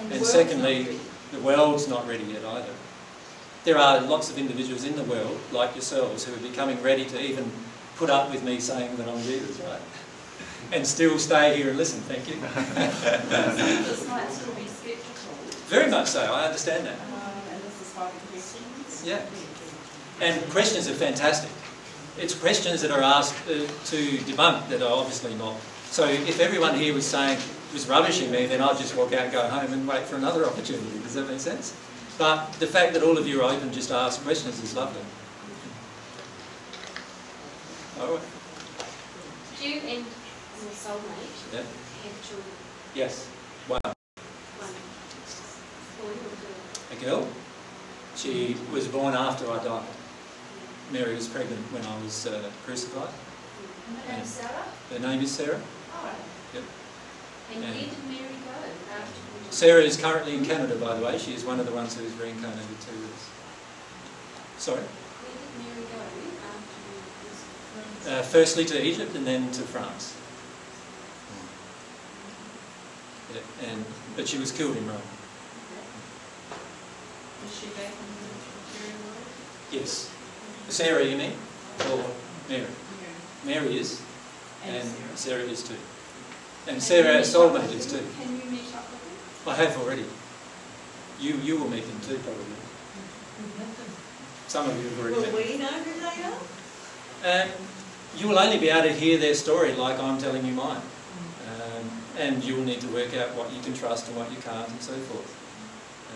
And And secondly, the world's not ready yet either. There are lots of individuals in the world, like yourselves, who are becoming ready to even put up with me saying that I'm Jesus, right? And still stay here and listen, thank you. This might still be sceptical, Very much so, I understand that. um, and this is why the questions. Yeah. And questions are fantastic. It's questions that are asked uh, to debunk that are obviously not. So if everyone here was saying, was rubbishing me, then I'd just walk out and go home and wait for another opportunity. Does that make sense? But the fact that all of you are open just to ask questions is lovely. All right. Do you and your soulmate Yeah. have children? Yes. Wow. One boy or girl? A girl. She was born after I died. Mary was pregnant when I was uh, crucified. Her name's Sarah? Her name is Sarah. Yep. And where did Mary go after? Sarah is currently in Canada, by the way. She is one of the ones who is reincarnated to us. Sorry? Where did Mary go after Uh, firstly to Egypt and then to France. Yeah, and, but she was killed in Rome. Is she back in the material world? Yes. Sarah, you mean? Or Mary? Mary is, And Sarah. Is too. And Sarah, you our soulmate, is too. Can you meet up with them? I have already. You, you will meet them too, probably. Some of you have already met. Will we know who they are? Um, you will only be able to hear their story like I'm telling you mine. Um, and you'll need to work out what you can trust and what you can't and so forth.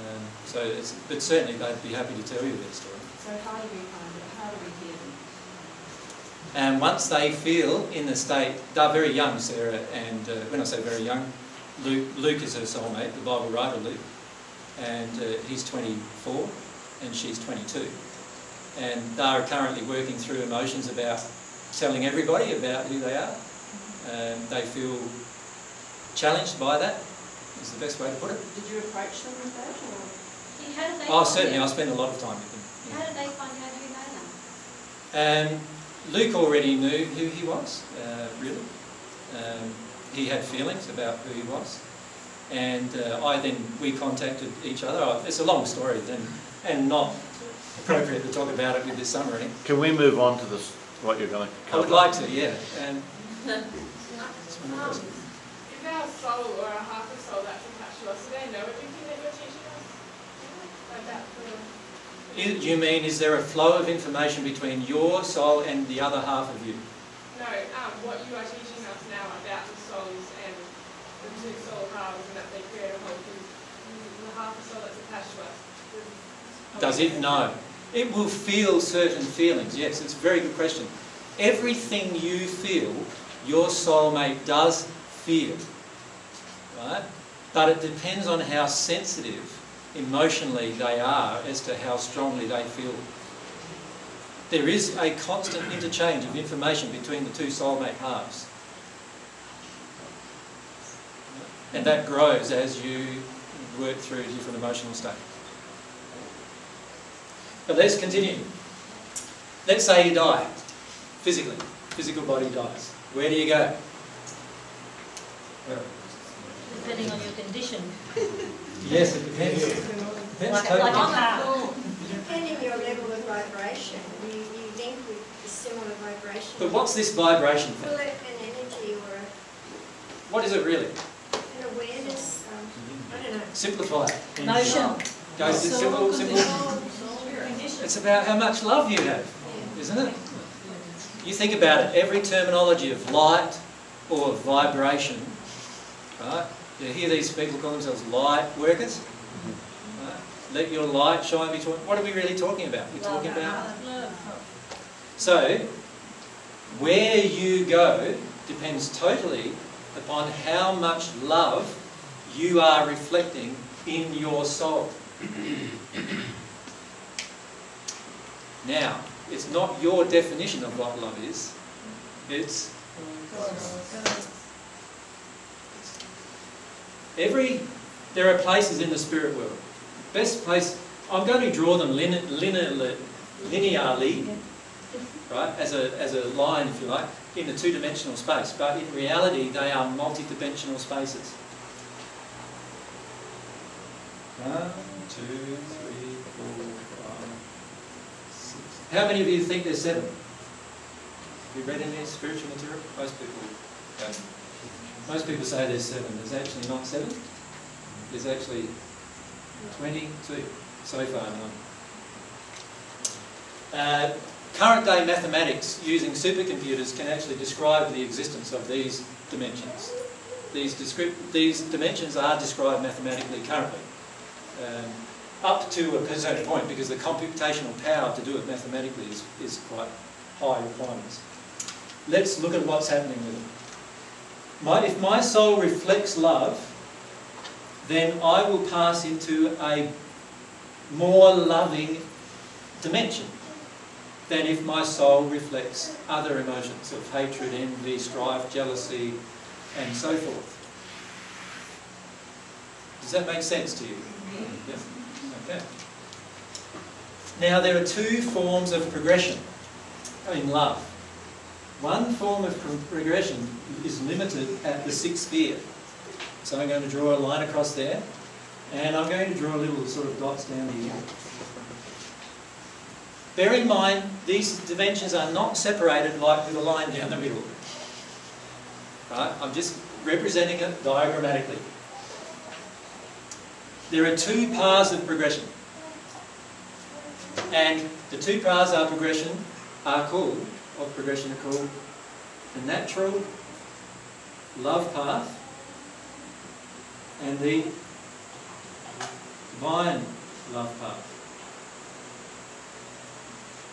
Um, so, it's, but certainly they'd be happy to tell you their story. So how do we find it? How do we? And once they feel in the state, they're very young, Sarah, and uh, when I say very young, Luke, Luke is her soulmate, the Bible writer Luke, and uh, he's 24 and she's 22. And they are currently working through emotions about telling everybody about who they are. And they feel challenged by that, is the best way to put it. Did you approach them with that or? Yeah, How did they Oh, find certainly, I out? spend a lot of time with them. yeah. How did they find out who they are? Um, Luke already knew who he was, uh, really. Um, he had feelings about who he was. And uh, I then, we contacted each other. Oh, It's a long story then, and not appropriate to talk about it with this summary. Can we move on to this, what you're going to I would like to, yeah. And Um, is our soul or our half of soul that's attached to us, do they know everything that you're teaching us? Like that sort of, i- you mean, is there a flow of information between your soul and the other half of you? no, um, what you are teaching us now about the souls and the two soul halves and that they create a whole thing, the half of soul that's attached to us. Does it? No. It will feel certain feelings. Yes, it's a very good question. Everything you feel, your soulmate does feel. Right? But it depends on how sensitive emotionally they are as to how strongly they feel. There is a constant interchange of information between the two soulmate halves. And that grows as you work through different emotional states. But let's continue. Let's say you die, physically. Physical body dies. Where do you go? Depending on your condition. Yes, it depends. Depends Like, totally. like a car. Depending your level of vibration, you, you link with a similar vibration. But what's this vibration Well, thing? an energy or a, What is it really? an awareness, um, I don't know. Simplify it. Motion. Go to simple, simple. It's about how much love you have, isn't it? You think about it, every terminology of light or vibration, right? You hear these people call themselves light workers. Right? let your light shine between. What are we really talking about? We're talking about. So, where you go depends totally upon how much love you are reflecting in your soul. Now, it's not your definition of what love is, it's every there are places in the spirit world. Best place I'm going to draw them linear, linear, linearly, right, as a as a line, if you like, in the two-dimensional space. But in reality, they are multi-dimensional spaces. One, two, three, four, five, six. How many of you think there's seven? Have you read any spiritual material? Most people don't. Most people say there's seven. There's actually not seven. There's actually 22 so far. Uh, current day mathematics using supercomputers can actually describe the existence of these dimensions. These, these dimensions are described mathematically currently. Um, up to a certain point because the computational power to do it mathematically is, is quite high requirements. Let's look at what's happening with it. My, if my soul reflects love, then I will pass into a more loving dimension than if my soul reflects other emotions of hatred, envy, strife, jealousy, and so forth. Does that make sense to you? Mm-hmm. Yeah. Okay. Now there are two forms of progression in love. One form of progression is limited at the sixth sphere. So I'm going to draw a line across there, and I'm going to draw a little sort of dots down here. Bear in mind, these dimensions are not separated like with a line down the middle. Right? I'm just representing it diagrammatically. There are two paths of progression. And the two paths of progression are called, of progression are called the natural love path and the divine love path.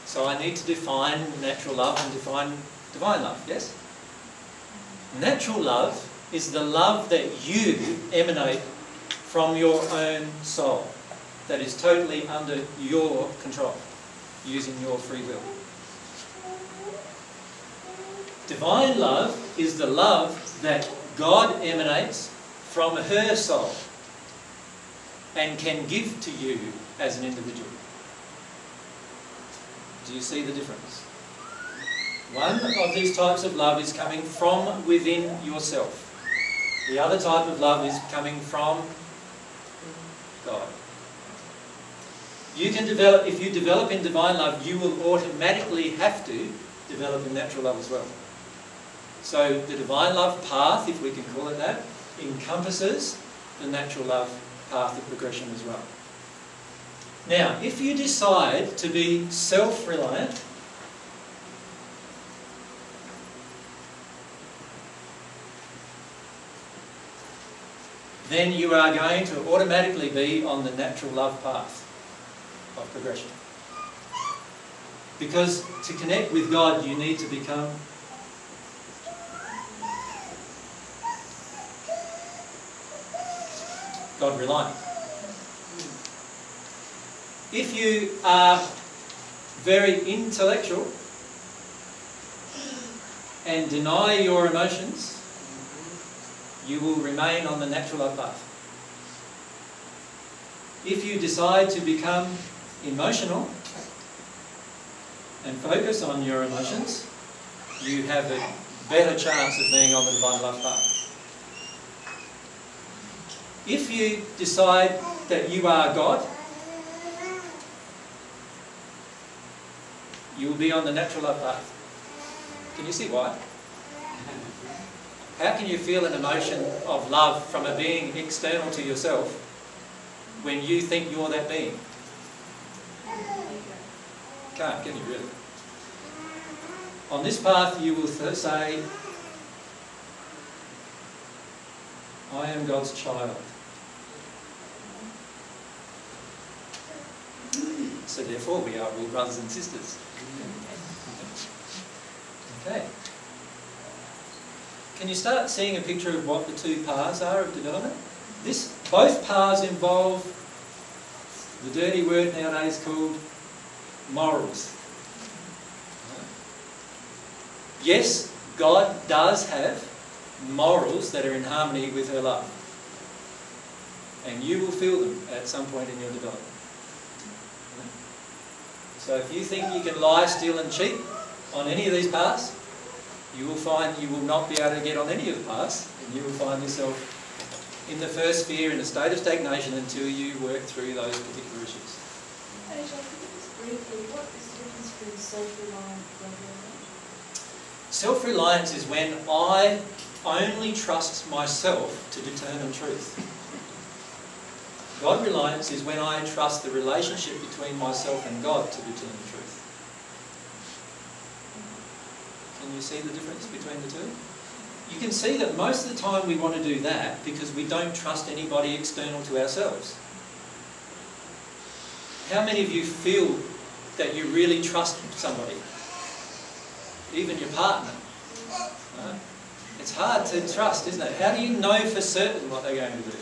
So I need to define natural love and define divine love, yes? Natural love is the love that you emanate from your own soul, that is totally under your control, using your free will. Divine love is the love that God emanates from her soul and can give to you as an individual. Do you see the difference? One of these types of love is coming from within yourself. The other type of love is coming from God. You can develop, if you develop in divine love, you will automatically have to develop in natural love as well. So the divine love path, if we can call it that, encompasses the natural love path of progression as well. Now, if you decide to be self-reliant, then you are going to automatically be on the natural love path of progression. Because to connect with God, you need to become God reliant. If you are very intellectual and deny your emotions, you will remain on the natural path. If you decide to become emotional and focus on your emotions, you have a better chance of being on the divine love path. If you decide that you are God, you will be on the natural love path. Can you see why? How can you feel an emotion of love from a being external to yourself when you think you're that being? Can't, can you really? On this path you will say, I am God's child. So therefore we are all brothers and sisters. Okay. Can you start seeing a picture of what the two paths are of development? This, both paths involve the dirty word nowadays called morals. Yes, God does have morals that are in harmony with her love. And you will feel them at some point in your development. So if you think you can lie, steal and cheat on any of these paths, you will find you will not be able to get on any of the paths and you will find yourself in the first sphere in a state of stagnation until you work through those particular issues. AJ, could you just briefly, what is the difference between self-reliant and God-reliant? Self-reliance is when I only trust myself to determine truth. God reliance is when I trust the relationship between myself and God to determine the truth. Can you see the difference between the two? You can see that most of the time we want to do that because we don't trust anybody external to ourselves. How many of you feel that you really trust somebody? Even your partner. It's hard to trust, isn't it? How do you know for certain what they're going to do?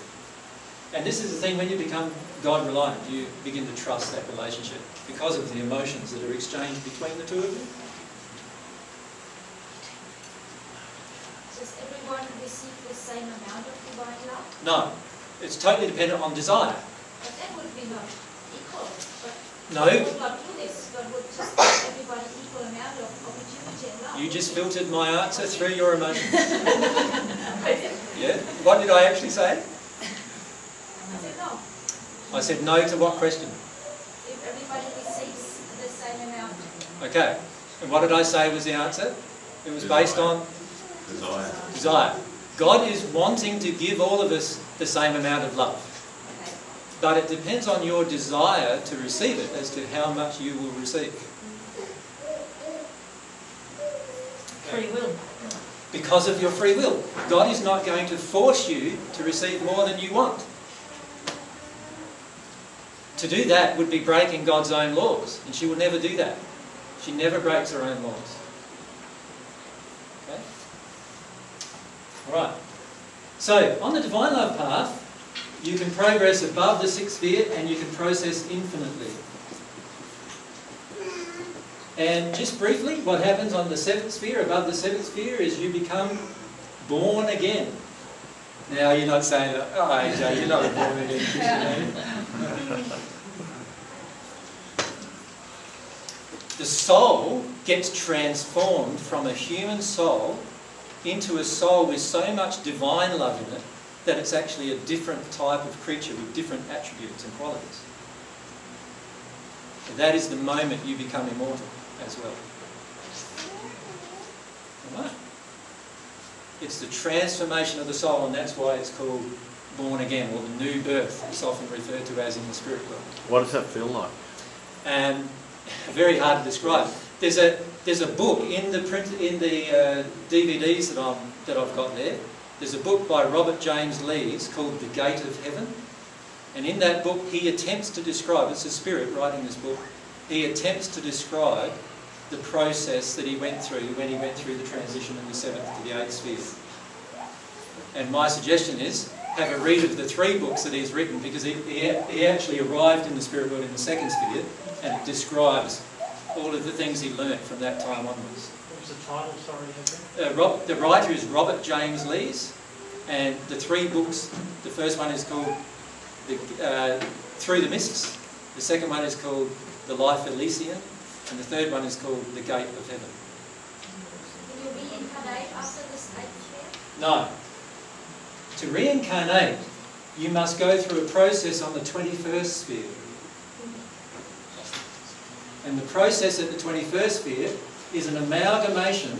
And this is the thing, when you become God reliant, you begin to trust that relationship because of the emotions that are exchanged between the two of you. Does everyone receive the same amount of divine love? No, it's totally dependent on desire. But that would be not equal. But No. Would not do this. God would just give everybody equal amount of opportunity and love. You just filtered my answer through your emotions. Yeah? What did I actually say? I said no. I said no to what question? If everybody receives the same amount. Okay. And what did I say was the answer? It was based on Desire. desire. God is wanting to give all of us the same amount of love. But it depends on your desire to receive it as to how much you will receive. Free will. Because of your free will. God is not going to force you to receive more than you want. To do that would be breaking God's own laws, and she will never do that. She never breaks her own laws. Okay? Alright. So, on the divine love path, you can progress above the sixth sphere and you can process infinitely. And just briefly, what happens on the seventh sphere, above the seventh sphere, is you become born again. Now, you're not saying, that, oh, AJ, you're not a born again Christian, you? The soul gets transformed from a human soul into a soul with so much divine love in it that it's actually a different type of creature with different attributes and qualities. That is the moment you become immortal as well. Alright? It's the transformation of the soul, and that's why it's called born again, or the new birth. It's often referred to as in the spirit world. What does that feel like? And very hard to describe. There's a there's a book in the print in the uh, DVDs that I'm that I've got there. There's a book by Robert James Lees called The Gate of Heaven, and in that book he attempts to describe. It's a spirit writing this book. He attempts to describe the process that he went through when he went through the transition in the seventh to the eighth sphere. And my suggestion is have a read of the three books that he's written because he, he, he actually arrived in the spirit world in the second sphere and it describes all of the things he learnt from that time onwards. What was the title, sorry? Uh, Rob, the writer is Robert James Lees, and the three books, the first one is called the, uh, Through the Mists, the second one is called The Life Elysian, and the third one is called The Gate of Heaven. Will you reincarnate after this eighth? No. To reincarnate, you must go through a process on the 21st sphere. And the process at the 21st sphere is an amalgamation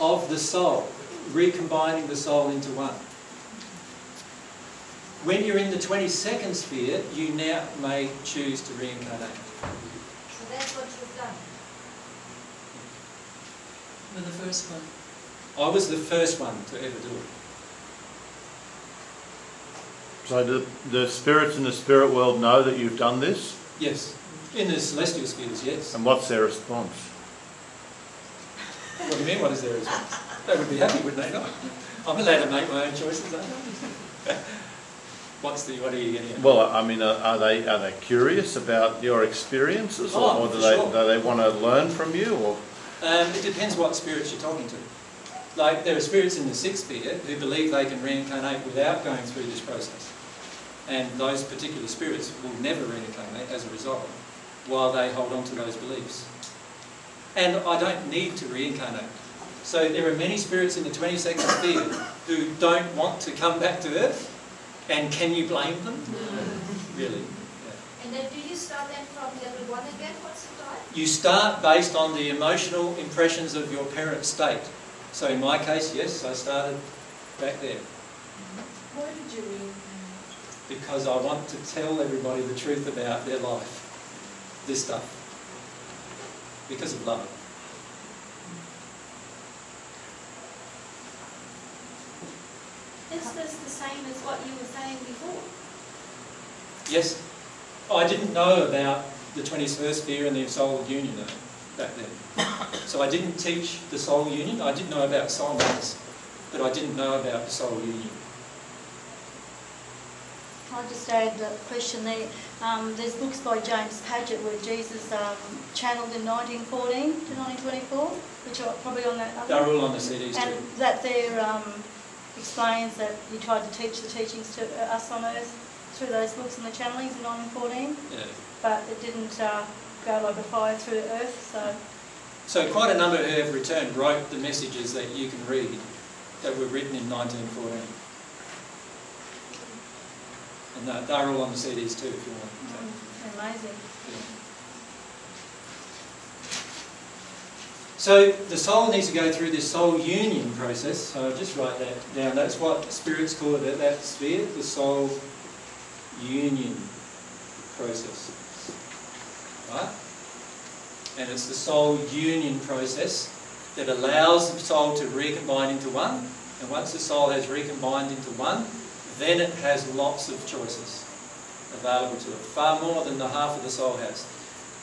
of the soul, recombining the soul into one. When you're in the 22nd sphere, you now may choose to reincarnate. So that's what you've done. With the first one. I was the first one to ever do it. So the, the spirits in the spirit world know that you've done this? Yes. In the celestial spheres, yes. And what's their response? What do you mean, what is their response? They would be happy, wouldn't they not? I'm allowed to make my own choices, aren't I? What's the, what are you getting at? Well, I mean, are are they are they curious about your experiences, or, Oh, or do they sure. do they want to learn from you, or Um, it depends what spirits you're talking to. Like, there are spirits in the sixth sphere who believe they can reincarnate without going through this process. And those particular spirits will never reincarnate as a result, while they hold on to those beliefs. And I don't need to reincarnate. So there are many spirits in the 22nd sphere who don't want to come back to Earth. And can you blame them? Really? And then do you start then from level one again? What's the time? You start based on the emotional impressions of your parent state. So in my case, yes, I started back there Why did you reincarnate? because I want to tell everybody the truth about their life, this stuff, because of love. Is this the same as what you were saying before? Yes, I didn't know about the 21st sphere and the soul union back then. So I didn't teach the soul union. I did know about soulmates, but I didn't know about the soul union. I'll just add a question there. Um, there's books by James Padgett where Jesus um, channeled in 1914 to 1924, which are probably on that other. They're all on the CDs And too. that there um, explains that he tried to teach the teachings to uh, us on earth through those books and the channelings in 1914, Yeah. But it didn't uh, go like a fire through the earth, so So quite a number who have returned wrote the messages that you can read that were written in 1914. And they're, they're all on the CDs too, if you want. mm, amazing. So the soul needs to go through this soul union process. So I'll just write that down. That's what spirits call it, that sphere, the soul union process. Right? And it's the soul union process that allows the soul to recombine into one. And once the soul has recombined into one, then it has lots of choices available to it, far more than the half of the soul has.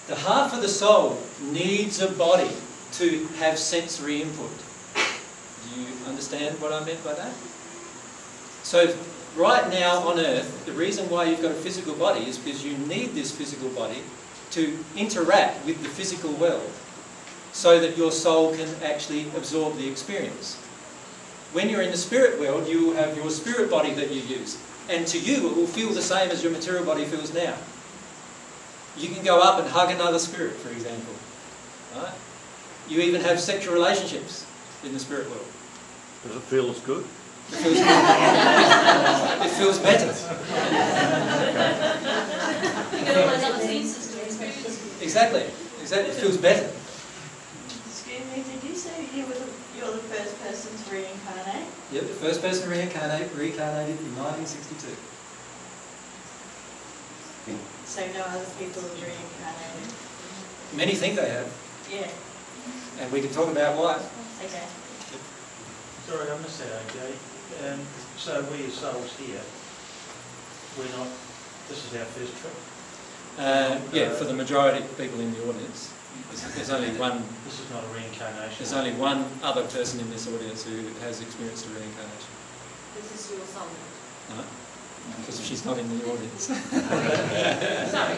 The half of the soul needs a body to have sensory input. Do you understand what I meant by that? So right now on earth, the reason why you've got a physical body is because you need this physical body to interact with the physical world so that your soul can actually absorb the experience. When you're in the spirit world, you will have your spirit body that you use. And to you, it will feel the same as your material body feels now. You can go up and hug another spirit, for example. Right? You even have sexual relationships in the spirit world. does it feel as good? It feels, it feels better. Exactly. Exactly. It feels better. Excuse me, did you say you were the, you're the first person to reincarnate? Yep, the first person to reincarnate reincarnated in 1962. So no other people have reincarnated? Many think they have, Yeah, and we can talk about why. okay. Sorry, I missed that, okay. Um, so we as souls here, we're not, this is our first trip. Uh, yeah, for the majority of people in the audience, there's, there's only one. This is not a reincarnation. There's only one other person in this audience who has experienced a reincarnation. This is your soulmate. No, because she's not in the audience. Sorry.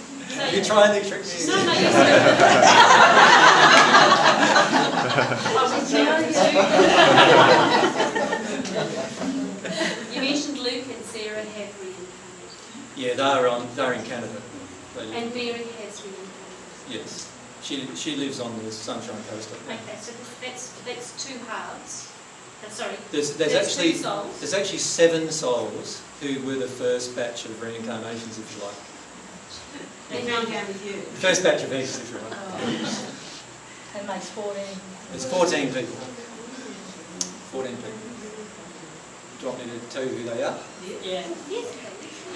You're trying to trick me. No, no, you're You mentioned Luke and Sarah have reincarnated, Yeah, they're on. They're in Canada. They live- and Mary has reincarnated. Yes, she she lives on the Sunshine Coast. Okay, so that's, that's two halves. Sorry. There's, there's That's actually souls. there's actually seven souls who were the first batch of reincarnations, if you like. They came down with you. First batch of eggs, if you like. Oh. That makes 14. It's 14 people. 14 people. Do you want me to tell you who they are? Yeah. Yes.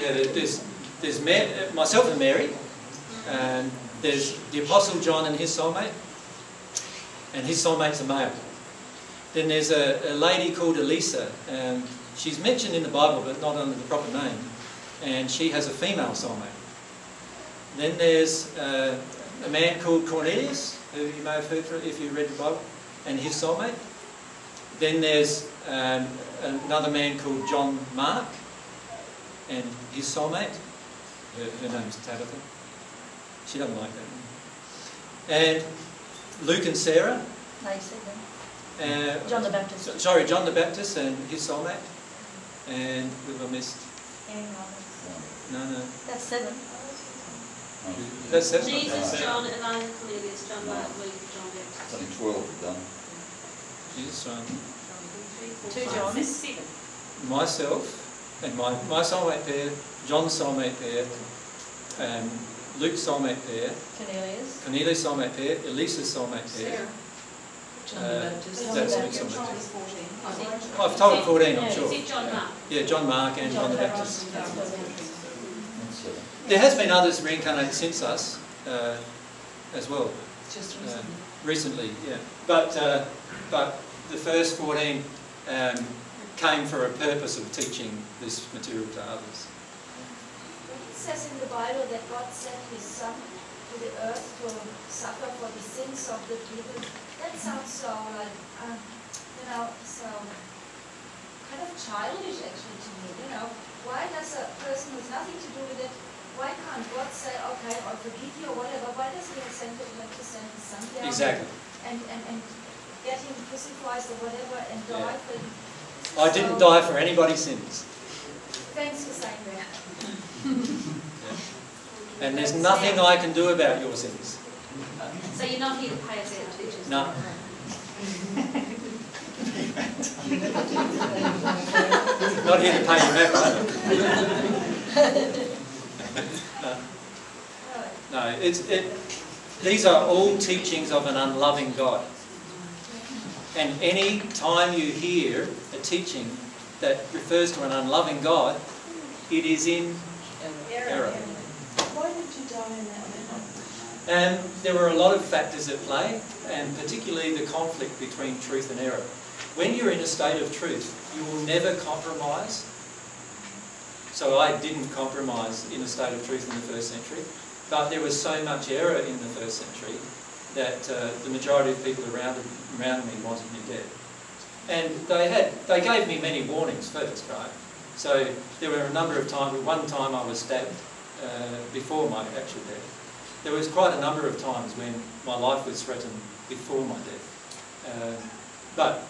Yeah, there's there's uh, myself and Mary, and there's the Apostle John and his soulmate, and his soulmate's a male. Then there's a, a lady called Elisa, and she's mentioned in the Bible, but not under the proper name, and she has a female soulmate. Then there's uh, a man called Cornelius, who you may have heard from if you read the Bible, and his soulmate. Then there's um, another man called John Mark, and his soulmate. Her, her name's Tabitha. She doesn't like that. And Luke and Sarah. No, you said that. Uh, John the Baptist. so- Sorry, John the Baptist and his soulmate. And who have I missed? No, no. That's seven. That's seven. Jesus, John, Elijah, Cornelius, John Mark, Luke, John Baptist. Only twelve done. Jesus, John. Two Johns. Seven. myself and my, my soulmate pair, John's soulmate pair, um, Luke's soulmate pair, Cornelius. Cornelius' soulmate pair, Elisa's soulmate pair. John Uh, the Baptist. that's John what it's the on the- Baptist. fourteen. I've told 14, I'm Is sure. it John Mark? Yeah, John Mark and John the Baptist. That's. There has been others reincarnated since us uh, as well. Just Uh, recently. recently, yeah. But, uh, but the first 14 um, came for a purpose of teaching this material to others. Says in the Bible that God sent his son to the earth to suffer for the sins of the people. That sounds so like, um, you know, so kind of childish actually to me, you know. Why does a person who has nothing to do with it, why can't God say, okay, I'll forgive you or whatever? Why does he have sent it, like to send his son down? Exactly. And, and, and get him crucified or whatever and Yeah. die for him? I didn't die for anybody's sins. Thanks for saying that. And there's nothing I can do about your sins. So you're not here to pay us out, teachers? No. Not here to pay you back, either. No, No, it's, it, these are all teachings of an unloving God. And any time you hear a teaching that refers to an unloving God, it is in error. Why did you die in that manner? And there were a lot of factors at play, and particularly the conflict between truth and error. When you're in a state of truth, you will never compromise. So I didn't compromise in a state of truth in the first century, but there was so much error in the first century that uh, the majority of people around, around me wanted me dead. And they had, they gave me many warnings first, right? So there were a number of times, one time I was stabbed uh, before my actual death. There was quite a number of times when my life was threatened before my death. Uh, but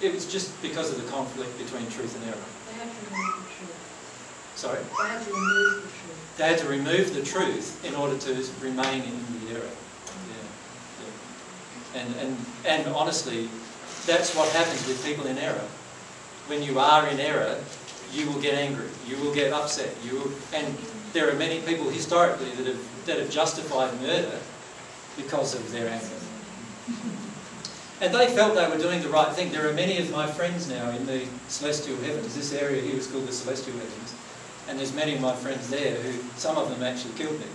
it was just because of the conflict between truth and error. They had to remove the truth. Sorry? They had to remove the truth. They had to remove the truth in order to remain in the error. Yeah, yeah. And, and, and honestly, that's what happens with people in error. When you are in error, you will get angry, you will get upset, you will, and there are many people historically that have, that have justified murder because of their anger. And they felt they were doing the right thing. There are many of my friends now in the celestial heavens. This area here is called the celestial heavens. And there's many of my friends there who, some of them actually killed me.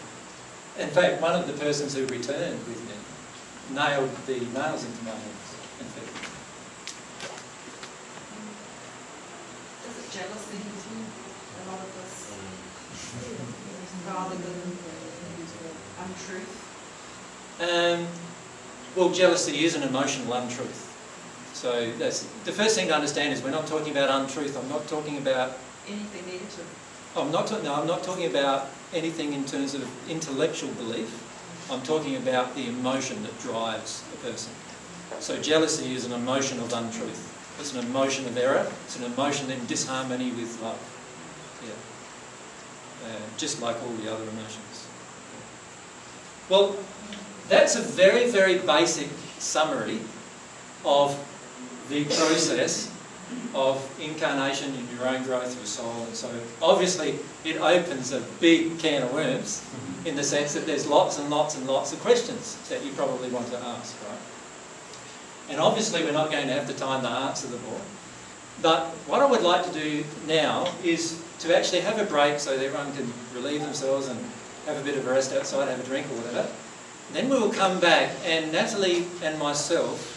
In fact, one of the persons who returned with me nailed the nails into my hands and feet. Is it jealousy in a lot of us? Rather than untruth? Um, well, jealousy is an emotional untruth. So that's the first thing to understand is we're not talking about untruth. I'm not talking about. Anything negative? I'm not. No, I'm not talking about anything in terms of intellectual belief. I'm talking about the emotion that drives a person. So jealousy is an emotion of untruth. It's an emotion of error. It's an emotion in disharmony with love. Yeah. Uh, just like all the other emotions. Well, that's a very, very basic summary of the process of incarnation in your own growth of soul and so obviously it opens a big can of worms in the sense that there's lots and lots and lots of questions that you probably want to ask, right? And obviously we're not going to have the time to answer them all. But what I would like to do now is to actually have a break so that everyone can relieve themselves and have a bit of a rest outside, have a drink or whatever. Then we will come back and Natalie and myself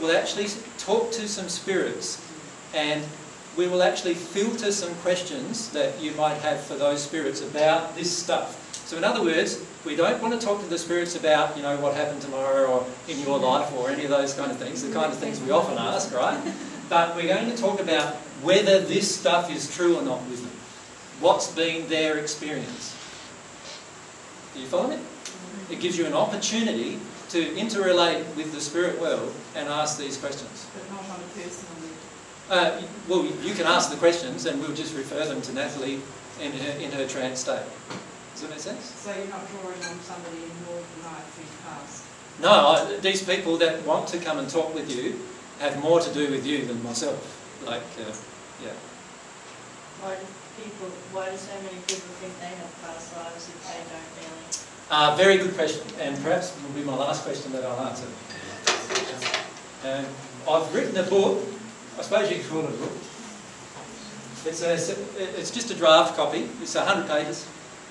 will actually talk to some spirits and we will actually filter some questions that you might have for those spirits about this stuff. So in other words, we don't want to talk to the spirits about, you know, what happened tomorrow or in your life or any of those kind of things, the kind of things we often ask, right? But we're going to talk about whether this stuff is true or not with them. What's been their experience? Do you follow me? It gives you an opportunity to interrelate with the spirit world and ask these questions. But not on a personal Uh, well, you can ask the questions and we'll just refer them to Natalie in her, in her trance state. Does that make sense? So you're not drawing on somebody in your life who's passed? No, I, these people that want to come and talk with you have more to do with you than myself. Like, uh, yeah. Why do people, why do so many people think they have past lives if they don't really? Uh, very good question, and perhaps will be my last question that I'll answer. Um, I've written a book, I suppose you could call it a book. It's, a, it's just a draft copy, it's 100 pages,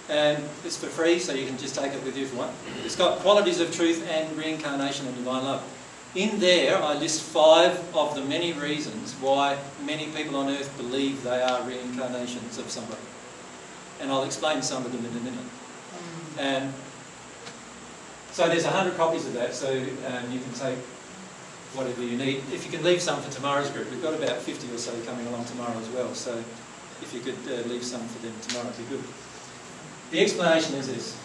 and it's for free, so you can just take it with you if you want. It's got qualities of truth and reincarnation and divine love. In there, I list five of the many reasons why many people on earth believe they are reincarnations of somebody. And I'll explain some of them in a minute. And so there's 100 copies of that, so um, you can take whatever you need. If you can leave some for tomorrow's group, we've got about 50 or so coming along tomorrow as well, so if you could uh, leave some for them tomorrow, it'd be good. The explanation is this.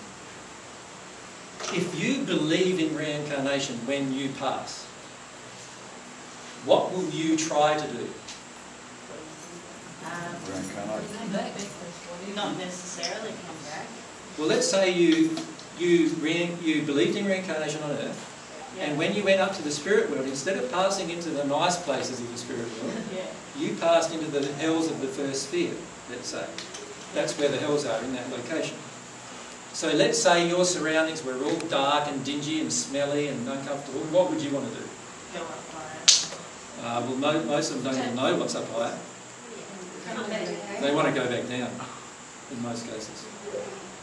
If you believe in reincarnation when you pass, what will you try to do? Um, Not necessarily come back. Well, let's say you you re- you believed in reincarnation on Earth, and when you went up to the spirit world, instead of passing into the nice places of the spirit world, Yeah. you passed into the hells of the first sphere. Let's say that's where the hells are in that location. So let's say your surroundings were all dark and dingy and smelly and uncomfortable. What would you want to do? Go up higher. Uh, well, mo- most of them don't even know what's up higher. They want to go back down in most cases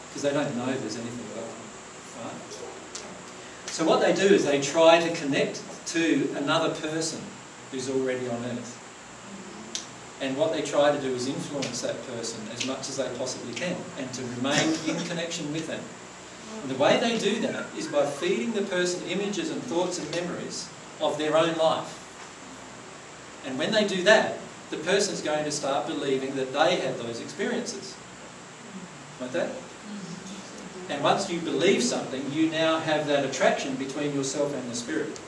because they don't know there's anything above them. Right? So what they do is they try to connect to another person who's already on earth. And what they try to do is influence that person as much as they possibly can and to remain in connection with them. And the way they do that is by feeding the person images and thoughts and memories of their own life. And when they do that, the person is going to start believing that they had those experiences. Like that? And once you believe something, you now have that attraction between yourself and the spirit.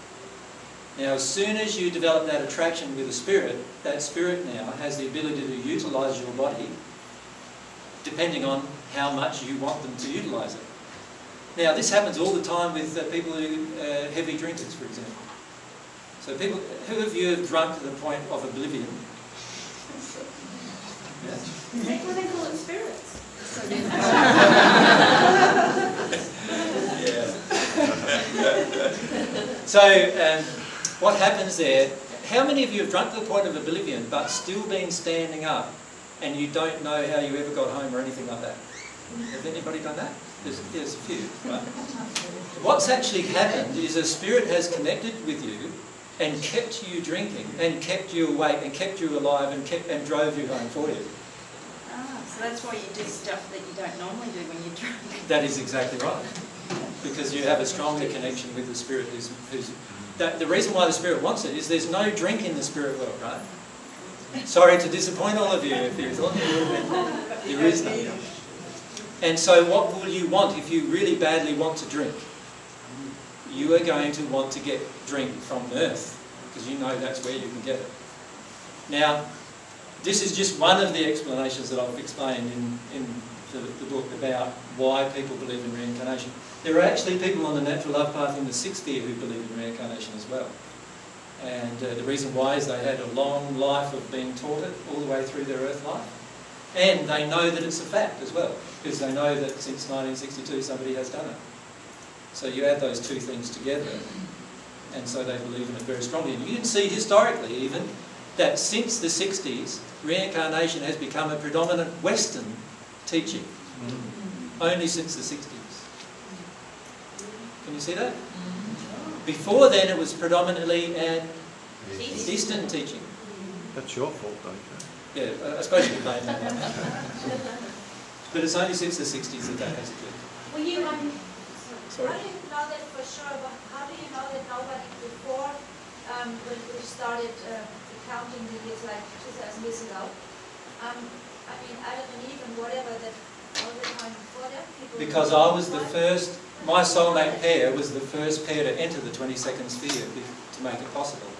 Now, as soon as you develop that attraction with the spirit, that spirit now has the ability to utilize your body depending on how much you want them to utilize it. Now, this happens all the time with uh, people who uh, heavy drinkers, for example. So, people, who of you have drunk to the point of oblivion? Yeah. That's why they call it spirits. yeah. So, um, what happens there? How many of you have drunk to the point of oblivion but still been standing up and you don't know how you ever got home or anything like that? Has anybody done that? There's, there's a few, right? What's actually happened is a spirit has connected with you and kept you drinking and kept you awake and kept you alive and kept and drove you home for you. Ah, so that's why you do stuff that you don't normally do when you're drunk. That is exactly right. Because you have a stronger connection with the spirit who's, who's the reason why the spirit wants it is there's no drink in the spirit world, right? Sorry to disappoint all of you if you thought there is no. And so what will you want if you really badly want to drink? You are going to want to get drink from earth because you know that's where you can get it. Now, this is just one of the explanations that I've explained in, in the, book about why people believe in reincarnation. There are actually people on the natural love path in the sixth sphere who believe in reincarnation as well. And uh, the reason why is they had a long life of being taught it all the way through their earth life. And they know that it's a fact as well, because they know that since 1962 somebody has done it. So you add those two things together, and so they believe in it very strongly. And you can see historically even that since the 60s, reincarnation has become a predominant Western teaching. Only since the 60s. Can you see that? Before then, it was predominantly an Eastern teaching. That's your fault, don't you? Yeah, I- I suppose you could blame that. But it's only since the 60s that that has occurred. Well, you, um, Sorry? how do you know that for sure, but how do you know that nobody before, um, when we started, uh, counting the years like two thousand years ago, um, I mean, Adam and Eve and whatever, that all the time before that, people. Because I was the first, my soulmate pair was the first pair to enter the 22nd sphere to make it possible.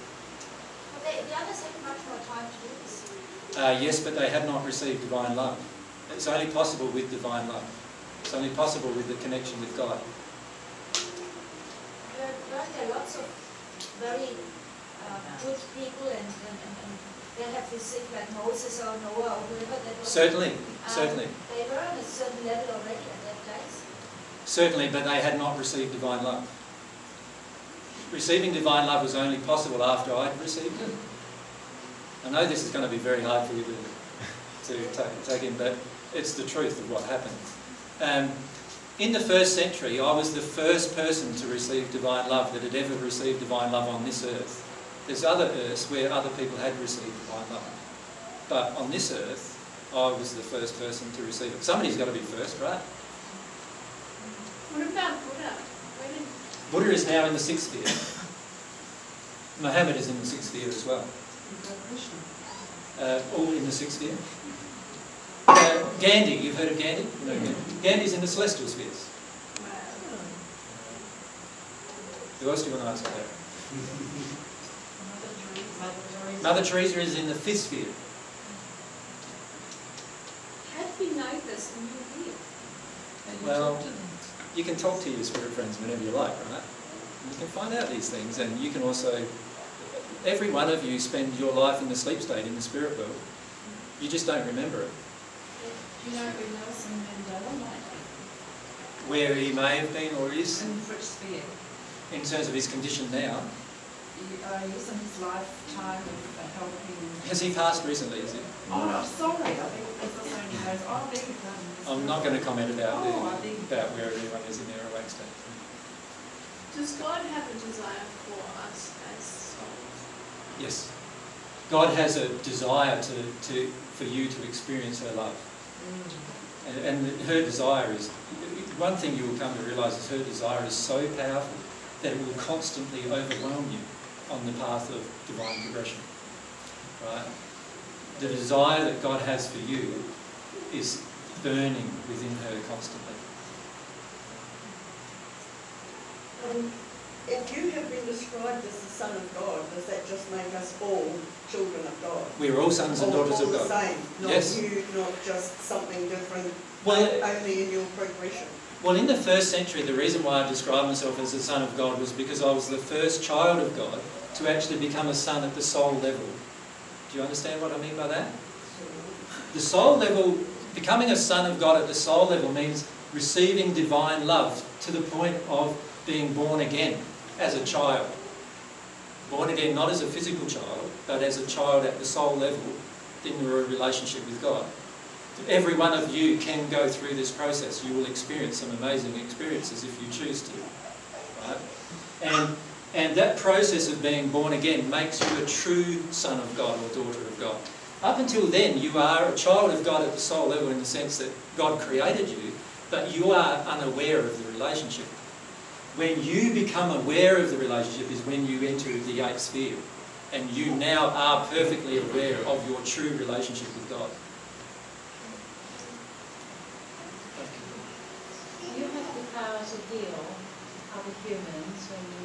But they, the others had much more time to do this. Uh, yes, but they had not received divine love. It's only possible with divine love. It's only possible with the connection with God. There, weren't lots of very, uh, good people and, and, and they have received like Moses or Noah or whoever that was. Certainly, um, certainly. They were on a certain level already at that place. Certainly, but they had not received divine love. Receiving divine love was only possible after I'd received it. I know this is going to be very hard for you to, to take, take in, but it's the truth of what happened. Um, in the first century, I was the first person to receive divine love that had ever received divine love on this earth. There's other earths where other people had received divine love. But on this earth, I was the first person to receive it. Somebody's got to be first, right? What about Buddha? Buddha is now in the sixth sphere. Muhammad is in the sixth sphere as well. Uh, all in the sixth sphere. Uh, Gandhi, you've heard of Gandhi? Know Gandhi? Gandhi's in the celestial spheres. Who else do you want to ask about? Mother Teresa is in the fifth sphere. How do we know this when you're here? Well, you can talk to your spirit friends whenever you like, right? You can find out these things, and you can also. Every one of you spend your life in the sleep state in the spirit world. You just don't remember it. Do you know who Nelson Mandela might be? Where he may have been or is, In which sphere? in terms of his condition now. You- Uh, isn't his lifetime of helping? Has he passed recently, is he? Oh, I'm sorry, I think it was only those, oh, I beg your pardon. I'm not going to comment about, Oh, I think- about where everyone is in their awake state. Does God have a desire for us as souls? Yes. God has a desire to, to, for you to experience her love. And, and her desire is, one thing you will come to realise is her desire is so powerful that it will constantly overwhelm you on the path of divine progression. Right? The desire that God has for you is burning within her constantly. Um, if you have been described as the Son of God, does that just make us all children of God? We are all sons and All- daughters of All God. the same, not Yes. you, not just something different, Well, only in your progression. Well, in the first century, the reason why I described myself as the Son of God was because I was the first child of God to actually become a son at the soul level. Do you understand what I mean by that? The soul level, becoming a son of God at the soul level means receiving divine love to the point of being born again as a child. Born again not as a physical child, but as a child at the soul level in your relationship with God. Every one of you can go through this process. You will experience some amazing experiences if you choose to. Right? And, and that process of being born again makes you a true son of God or daughter of God. Up until then, you are a child of God at the soul level in the sense that God created you, but you are unaware of the relationship. When you become aware of the relationship is when you enter the eighth sphere. And you now are perfectly aware of your true relationship with God. You have the power to heal other humans when you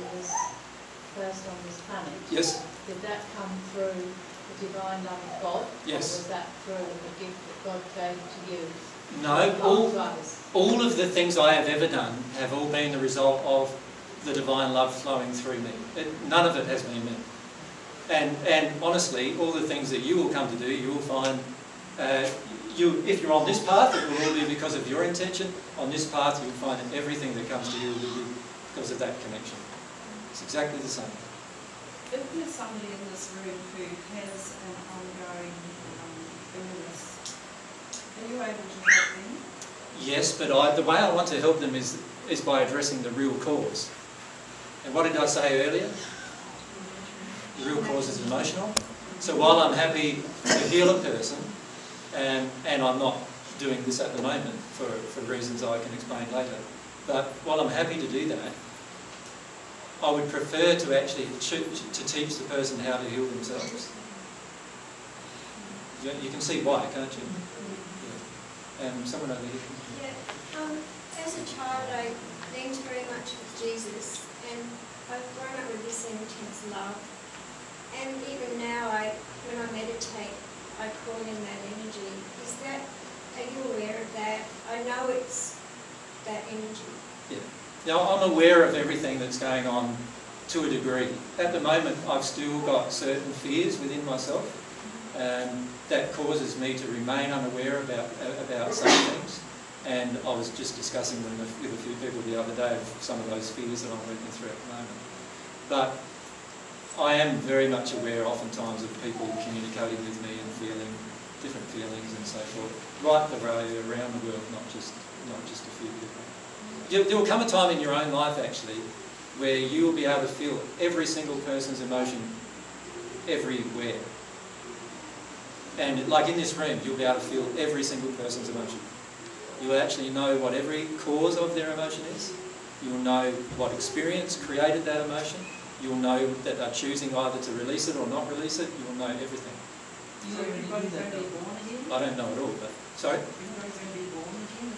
first on this planet. Yes. Did that come through the divine love of God? Yes. Or was that through the gift that God gave to you? No, all, all of the things I have ever done have all been the result of the divine love flowing through me. It, none of it has been me. And, and honestly, all the things that you will come to do, you will find, uh, you, if you're on this path, it will all be because of your intention. On this path, you'll find that everything that comes to you will be because of that connection. It's exactly the same. If there's somebody in this room who has an ongoing um, illness, are you able to help them? Yes, but I, the way I want to help them is, is by addressing the real cause. And what did I say earlier? The real cause is emotional. So while I'm happy to heal a person, and, and I'm not doing this at the moment for, for reasons I can explain later. But while I'm happy to do that, I would prefer to actually to, teach the person how to heal themselves. You, can see why, can't you? Yeah. Um, someone over here. Yeah, um, as a child, I linked very much with Jesus, and I've grown up with this intense love. And even now, I, when I meditate, I call in that energy. Is that, are you aware of that? I know it's that energy. Yeah. Now, I'm aware of everything that's going on to a degree. At the moment, I've still got certain fears within myself um, that causes me to remain unaware about, about some things. And I was just discussing them with, with a few people the other day of some of those fears that I'm working through at the moment. But I am very much aware oftentimes of people communicating with me and feeling different feelings and so forth, right the way around the world, not just, not just a few people. There will come a time in your own life actually where you will be able to feel every single person's emotion everywhere. And like in this room, you'll be able to feel every single person's emotion. You'll actually know what every cause of their emotion is. You'll know what experience created that emotion. You'll know that they're choosing either to release it or not release it. You'll know everything. I don't know at all, but sorry.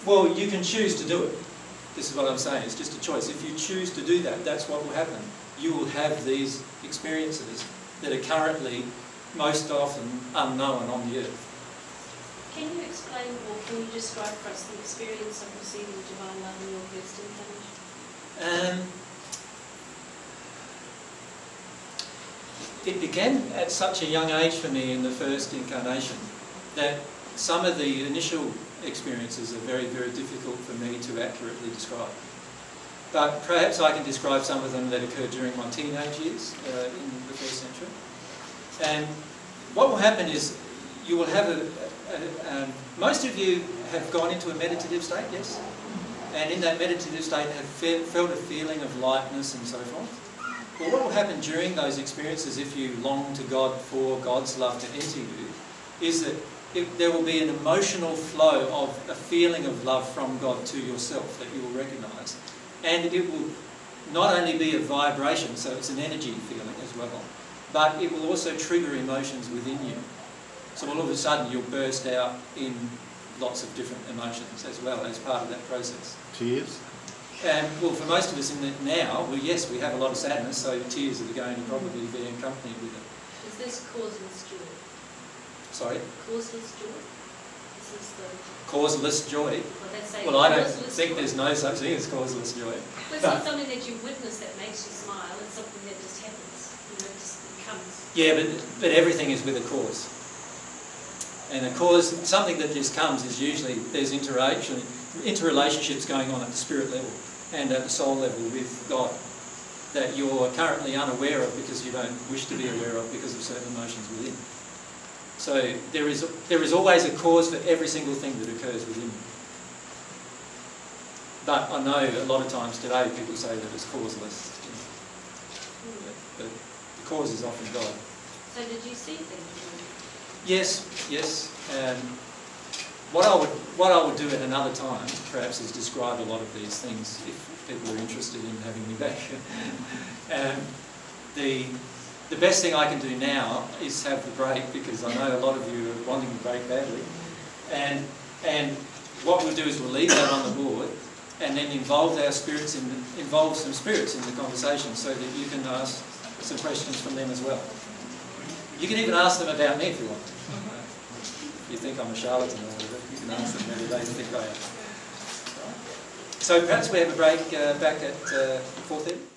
Well, you can choose to do it. This is what I'm saying. It's just a choice. If you choose to do that, that's what will happen. You will have these experiences that are currently most often unknown on the earth. Can you explain or can you describe for us the experience of receiving divine love in your first incarnation? Um, it began at such a young age for me in the first incarnation that some of the initial experiences are very, very difficult for me to accurately describe. But perhaps I can describe some of them that occurred during my teenage years uh, in the first century. And what will happen is you will have a, a, a um, most of you have gone into a meditative state, yes? And in that meditative state have fe felt a feeling of lightness and so forth. Well, what will happen during those experiences if you long to God for God's love to enter you is that it, there will be an emotional flow of a feeling of love from God to yourself that you will recognise. And it will not only be a vibration, so it's an energy feeling as well, but it will also trigger emotions within you. So all of a sudden you'll burst out in lots of different emotions as well as part of that process. Tears? And well, for most of us in the now, well, yes, we have a lot of sadness, so tears are going to probably be accompanied with it. Is this causeless joy? Sorry? Causeless joy? Is the... Causeless joy? Well, well I don't think there's no such thing as causeless joy. Well, it's not something that you witness that makes you smile, it's something that just happens. You know, it just comes. Yeah, but, but everything is with a cause. And a cause, something that just comes is usually there's interaction, interrelationships going on at the spirit level and at the soul level with God that you're currently unaware of because you don't wish to be aware of because of certain emotions within. So there is, there is always a cause for every single thing that occurs within you. But I know a lot of times today people say that it's causeless. But, the cause is often God. So did you see things? Yes, yes. Um, what I would what I would do at another time, perhaps, is describe a lot of these things if people are interested in having me back. um, the the best thing I can do now is have the break because I know a lot of you are wanting the break badly, and and what we'll do is we'll leave that on the board and then involve our spirits in involve some spirits in the conversation so that you can ask some questions from them as well. You can even ask them about me if you want. You think I'm a charlatan or whatever, you can ask them whether they think I am. So perhaps we have a break uh, back at uh, 4.30.